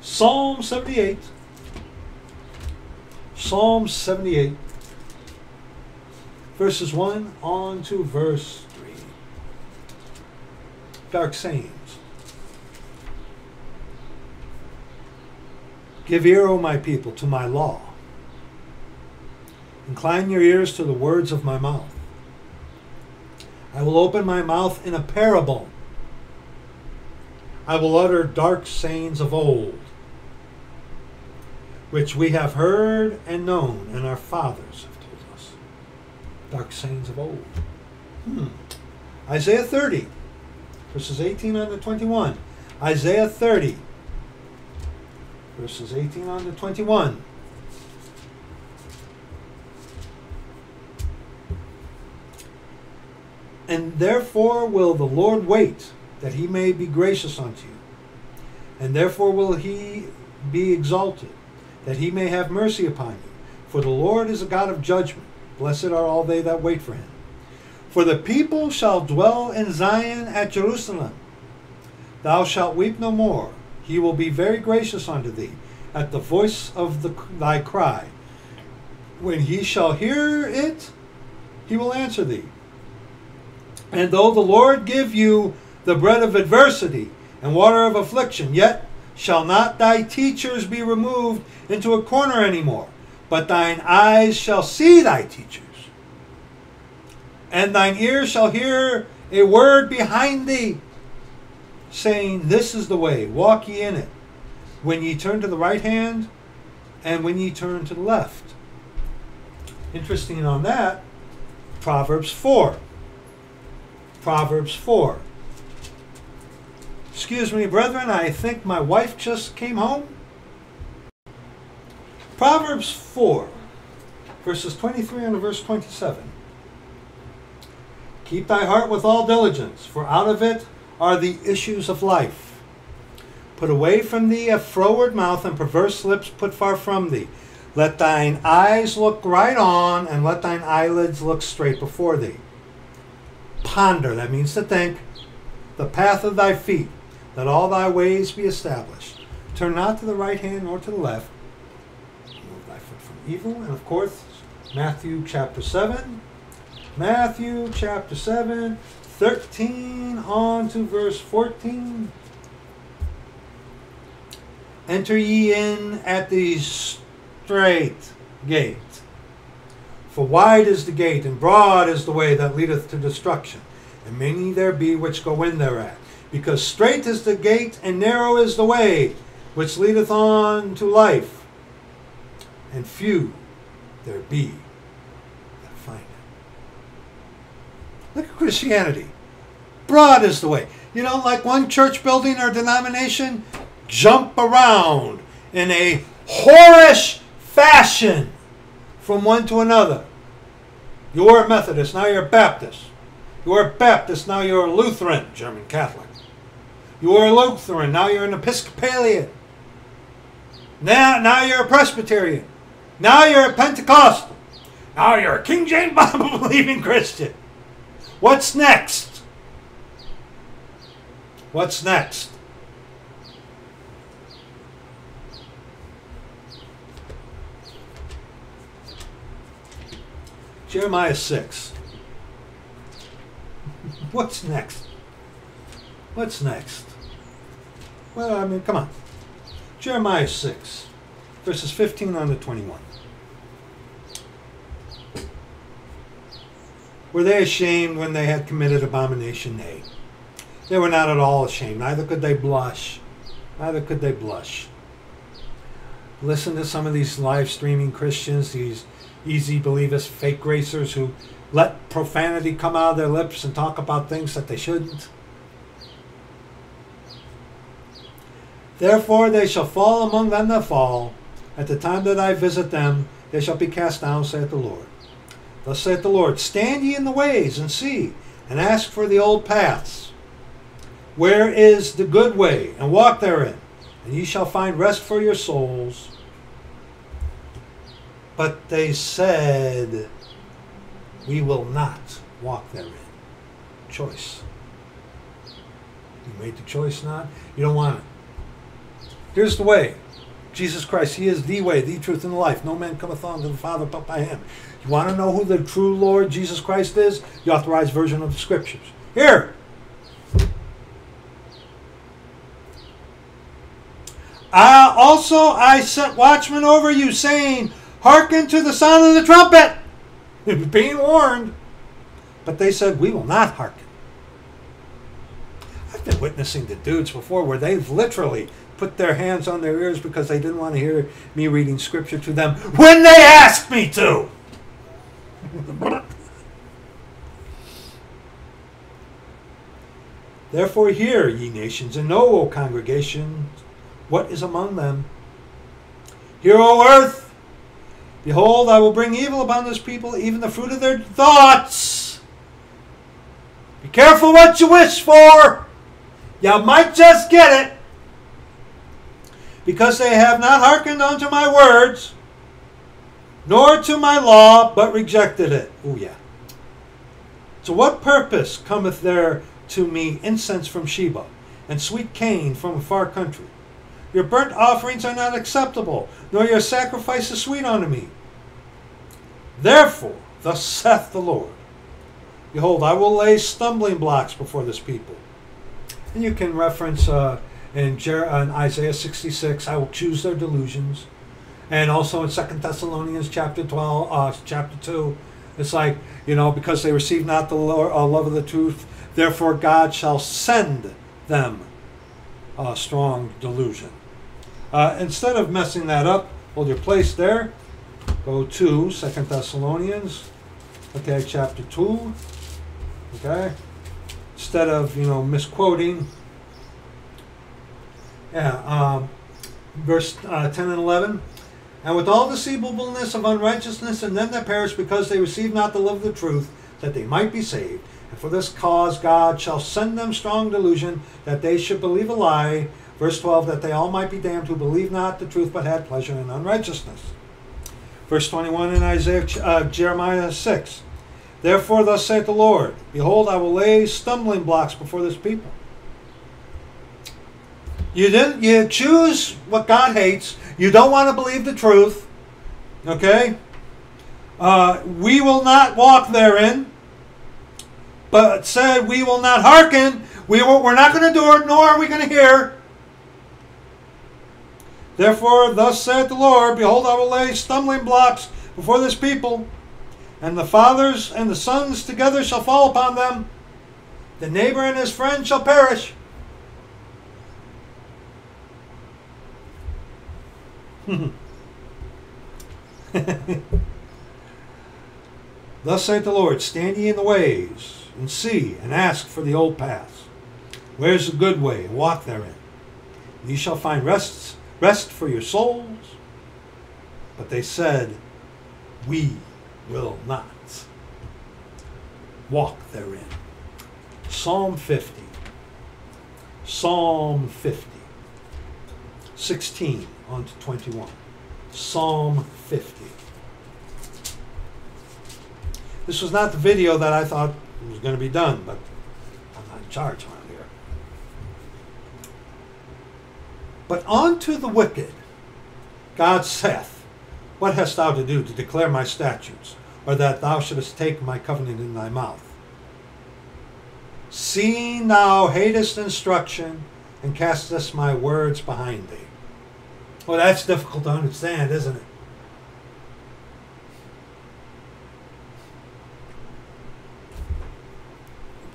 A: Psalm 78. Psalm 78, verses 1 on to verse 3. Dark sayings. Give ear, O my people, to my law. Incline your ears to the words of my mouth. I will open my mouth in a parable. I will utter dark sayings of old, which we have heard and known, and our fathers have told us. Dark sayings of old. Hmm. Isaiah 30, verses 18 on to 21. Isaiah 30, verses 18 on to 21. And therefore will the Lord wait, that he may be gracious unto you. And therefore will he be exalted, that he may have mercy upon you. For the Lord is a God of judgment. Blessed are all they that wait for him. For the people shall dwell in Zion at Jerusalem. Thou shalt weep no more. He will be very gracious unto thee at the voice of the, thy cry. When he shall hear it, he will answer thee. And though the Lord give you the bread of adversity and water of affliction, yet shall not thy teachers be removed into a corner any more, but thine eyes shall see thy teachers. And thine ears shall hear a word behind thee, saying, This is the way, walk ye in it. When ye turn to the right hand, and when ye turn to the left. Interesting on that, Proverbs 4. Proverbs 4. Excuse me, brethren, I think my wife just came home. Proverbs 4, verses 23 and verse 27. Keep thy heart with all diligence, for out of it are the issues of life. Put away from thee a froward mouth and perverse lips put far from thee. Let thine eyes look right on, and let thine eyelids look straight before thee ponder, that means to think, the path of thy feet, that all thy ways be established. Turn not to the right hand nor to the left. Move thy foot from evil. And of course, Matthew chapter 7. Matthew chapter 7, 13 on to verse 14. Enter ye in at the straight gate. For wide is the gate, and broad is the way that leadeth to destruction, and many there be which go in thereat. Because strait is the gate, and narrow is the way which leadeth on to life, and few there be that find it. Look at Christianity. Broad is the way. You know, like one church building or denomination, jump around in a whorish fashion from one to another. You were a Methodist, now you're a Baptist. You were a Baptist, now you're a Lutheran, German Catholic. You were a Lutheran, now you're an Episcopalian. Now, now you're a Presbyterian. Now you're a Pentecostal. Now you're a King James Bible believing Christian. What's next? What's next? Jeremiah 6. What's next? What's next? Well, I mean, come on. Jeremiah 6, verses 15 on to 21. Were they ashamed when they had committed abomination? Nay. They were not at all ashamed, neither could they blush. neither could they blush. Listen to some of these live streaming Christians, these easy believers, fake racers who let profanity come out of their lips and talk about things that they shouldn't. Therefore they shall fall among them that fall. At the time that I visit them, they shall be cast down, saith the Lord. Thus saith the Lord Stand ye in the ways, and see, and ask for the old paths. Where is the good way, and walk therein, and ye shall find rest for your souls. But they said, We will not walk therein. Choice. You made the choice not? You don't want it. Here's the way. Jesus Christ, He is the way, the truth, and the life. No man cometh unto the Father but by Him. You want to know who the true Lord Jesus Christ is? The authorized version of the Scriptures. Here. Uh, also, I set watchmen over you, saying, Hearken to the sound of the trumpet. Being warned. But they said, We will not hearken. I've been witnessing to dudes before where they've literally put their hands on their ears because they didn't want to hear me reading scripture to them when they asked me to. Therefore, hear, ye nations, and know, O congregation, what is among them. Hear, O earth, behold, I will bring evil upon this people, even the fruit of their thoughts. Be careful what you wish for. You might just get it because they have not hearkened unto my words, nor to my law, but rejected it. Oh, yeah. To what purpose cometh there to me incense from Sheba, and sweet cane from a far country? Your burnt offerings are not acceptable, nor your sacrifices sweet unto me. Therefore, thus saith the Lord Behold, I will lay stumbling blocks before this people. And you can reference uh, in, Jer- in Isaiah 66, I will choose their delusions. And also in Second Thessalonians chapter 12, uh, chapter 2, it's like, you know, because they receive not the uh, love of the truth, therefore God shall send them a strong delusion. Uh, instead of messing that up, hold your place there. Go to Second Thessalonians, okay, chapter 2. Okay? Instead of, you know, misquoting, yeah, um, verse uh, 10 and 11. And with all deceivableness of unrighteousness and them that perish, because they receive not the love of the truth, that they might be saved. And for this cause God shall send them strong delusion, that they should believe a lie. Verse 12, that they all might be damned who believe not the truth, but had pleasure in unrighteousness. Verse 21 in Isaiah, uh, Jeremiah 6. Therefore, thus saith the Lord Behold, I will lay stumbling blocks before this people you didn't. You choose what God hates. You don't want to believe the truth. Okay. Uh, we will not walk therein, but said we will not hearken. We we're not going to do it, nor are we going to hear. Therefore, thus saith the Lord Behold, I will lay stumbling blocks before this people, and the fathers and the sons together shall fall upon them. The neighbor and his friend shall perish. Thus saith the Lord, Stand ye in the ways, and see, and ask for the old paths. Where's the good way? Walk therein. And ye shall find rest, rest for your souls. But they said, We will not walk therein. Psalm 50. Psalm 50. 16 on to 21. Psalm 50. This was not the video that I thought was going to be done, but I'm not in charge around here. But unto the wicked, God saith, What hast thou to do to declare my statutes, or that thou shouldest take my covenant in thy mouth? Seeing thou hatest instruction, and castest my words behind thee. Well, that's difficult to understand, isn't it?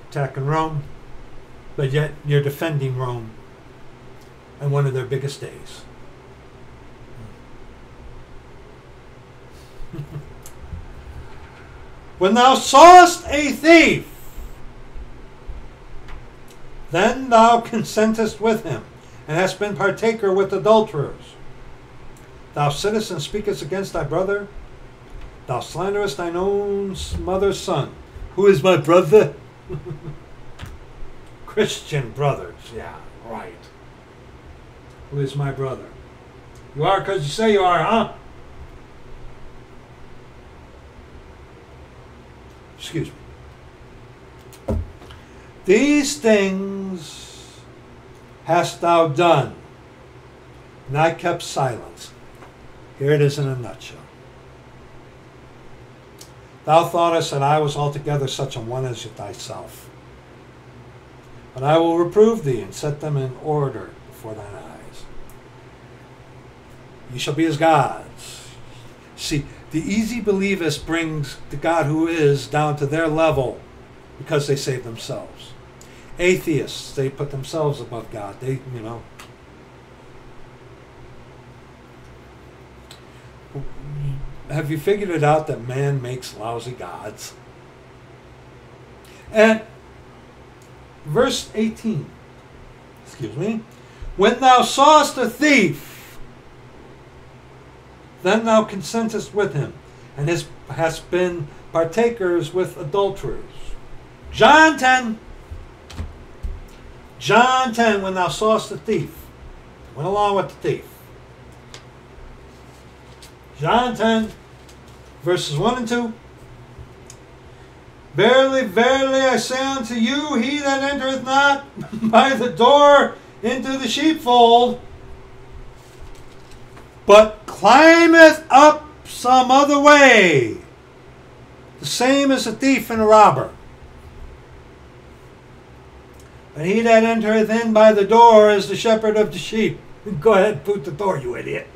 A: Attacking Rome, but yet you're defending Rome. And one of their biggest days. when thou sawest a thief, then thou consentest with him, and hast been partaker with adulterers. Thou sittest and speakest against thy brother. Thou slanderest thine own mother's son. Who is my brother? Christian brothers. Yeah, right. Who is my brother? You are because you say you are, huh? Excuse me. These things hast thou done, and I kept silence. Here it is in a nutshell. Thou thoughtest that I was altogether such a one as thyself. But I will reprove thee and set them in order before thine eyes. Ye shall be as gods. See, the easy believist brings the God who is down to their level because they save themselves. Atheists, they put themselves above God. They, you know, have you figured it out that man makes lousy gods? And verse 18, excuse me, when thou sawest a thief, then thou consentest with him, and has, hast been partakers with adulterers. John 10. John 10, when thou sawest the thief, went along with the thief. John 10, verses 1 and 2. Verily, verily, I say unto you, he that entereth not by the door into the sheepfold, but climbeth up some other way, the same as a thief and a robber. But he that entereth in by the door is the shepherd of the sheep. Go ahead, boot the door, you idiot.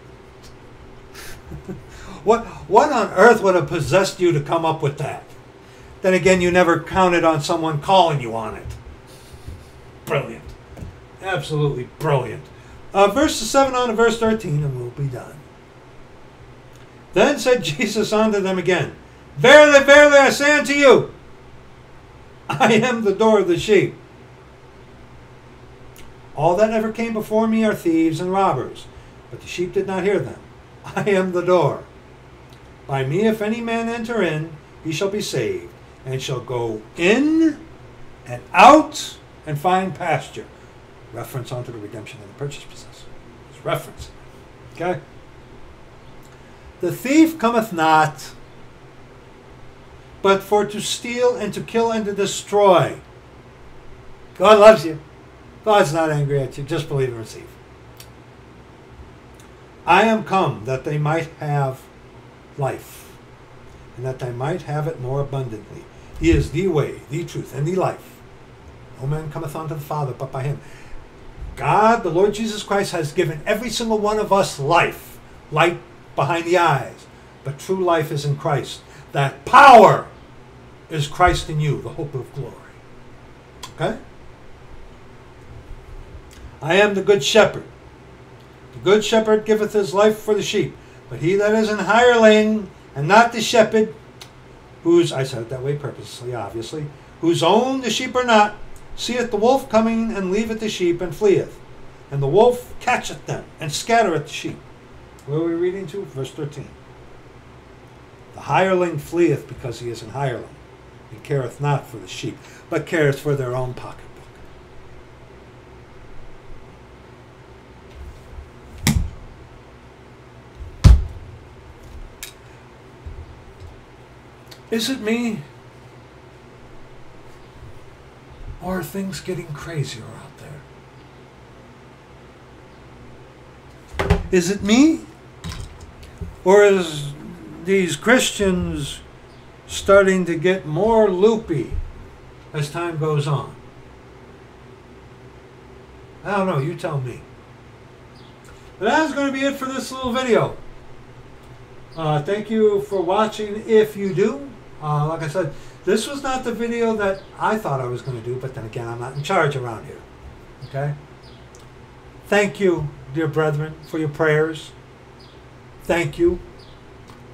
A: What, what on earth would have possessed you to come up with that? Then again, you never counted on someone calling you on it. Brilliant. Absolutely brilliant. Uh, verse 7 on to verse 13, and we'll be done. Then said Jesus unto them again, Verily, verily, I say unto you, I am the door of the sheep. All that ever came before me are thieves and robbers, but the sheep did not hear them. I am the door. By me, if any man enter in, he shall be saved, and shall go in and out and find pasture. Reference onto the redemption of the purchase possessor. It's reference. Okay? The thief cometh not, but for to steal and to kill and to destroy. God loves you. God's not angry at you. Just believe and receive. I am come that they might have life, and that they might have it more abundantly. He is the way, the truth, and the life. No man cometh unto the Father but by him. God, the Lord Jesus Christ, has given every single one of us life, light behind the eyes. But true life is in Christ. That power is Christ in you, the hope of glory. Okay? I am the good shepherd. The good shepherd giveth his life for the sheep. But he that is an hireling, and not the shepherd, whose, I said it that way purposely, obviously, whose own the sheep are not, seeth the wolf coming, and leaveth the sheep, and fleeth. And the wolf catcheth them, and scattereth the sheep. Where are we reading to? Verse 13. The hireling fleeth because he is an hireling, and careth not for the sheep, but careth for their own pocketbook. Is it me? Or are things getting crazier out there? Is it me? Or is these Christians starting to get more loopy as time goes on? I don't know, you tell me. But that's going to be it for this little video. Uh, thank you for watching if you do. Uh, like I said, this was not the video that I thought I was going to do, but then again, I'm not in charge around here. Okay? Thank you, dear brethren, for your prayers. Thank you.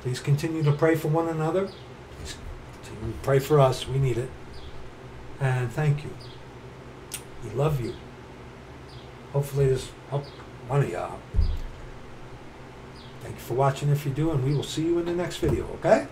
A: Please continue to pray for one another. Please continue to pray for us. We need it. And thank you. We love you. Hopefully, this helped one of y'all. Thank you for watching if you do, and we will see you in the next video, okay?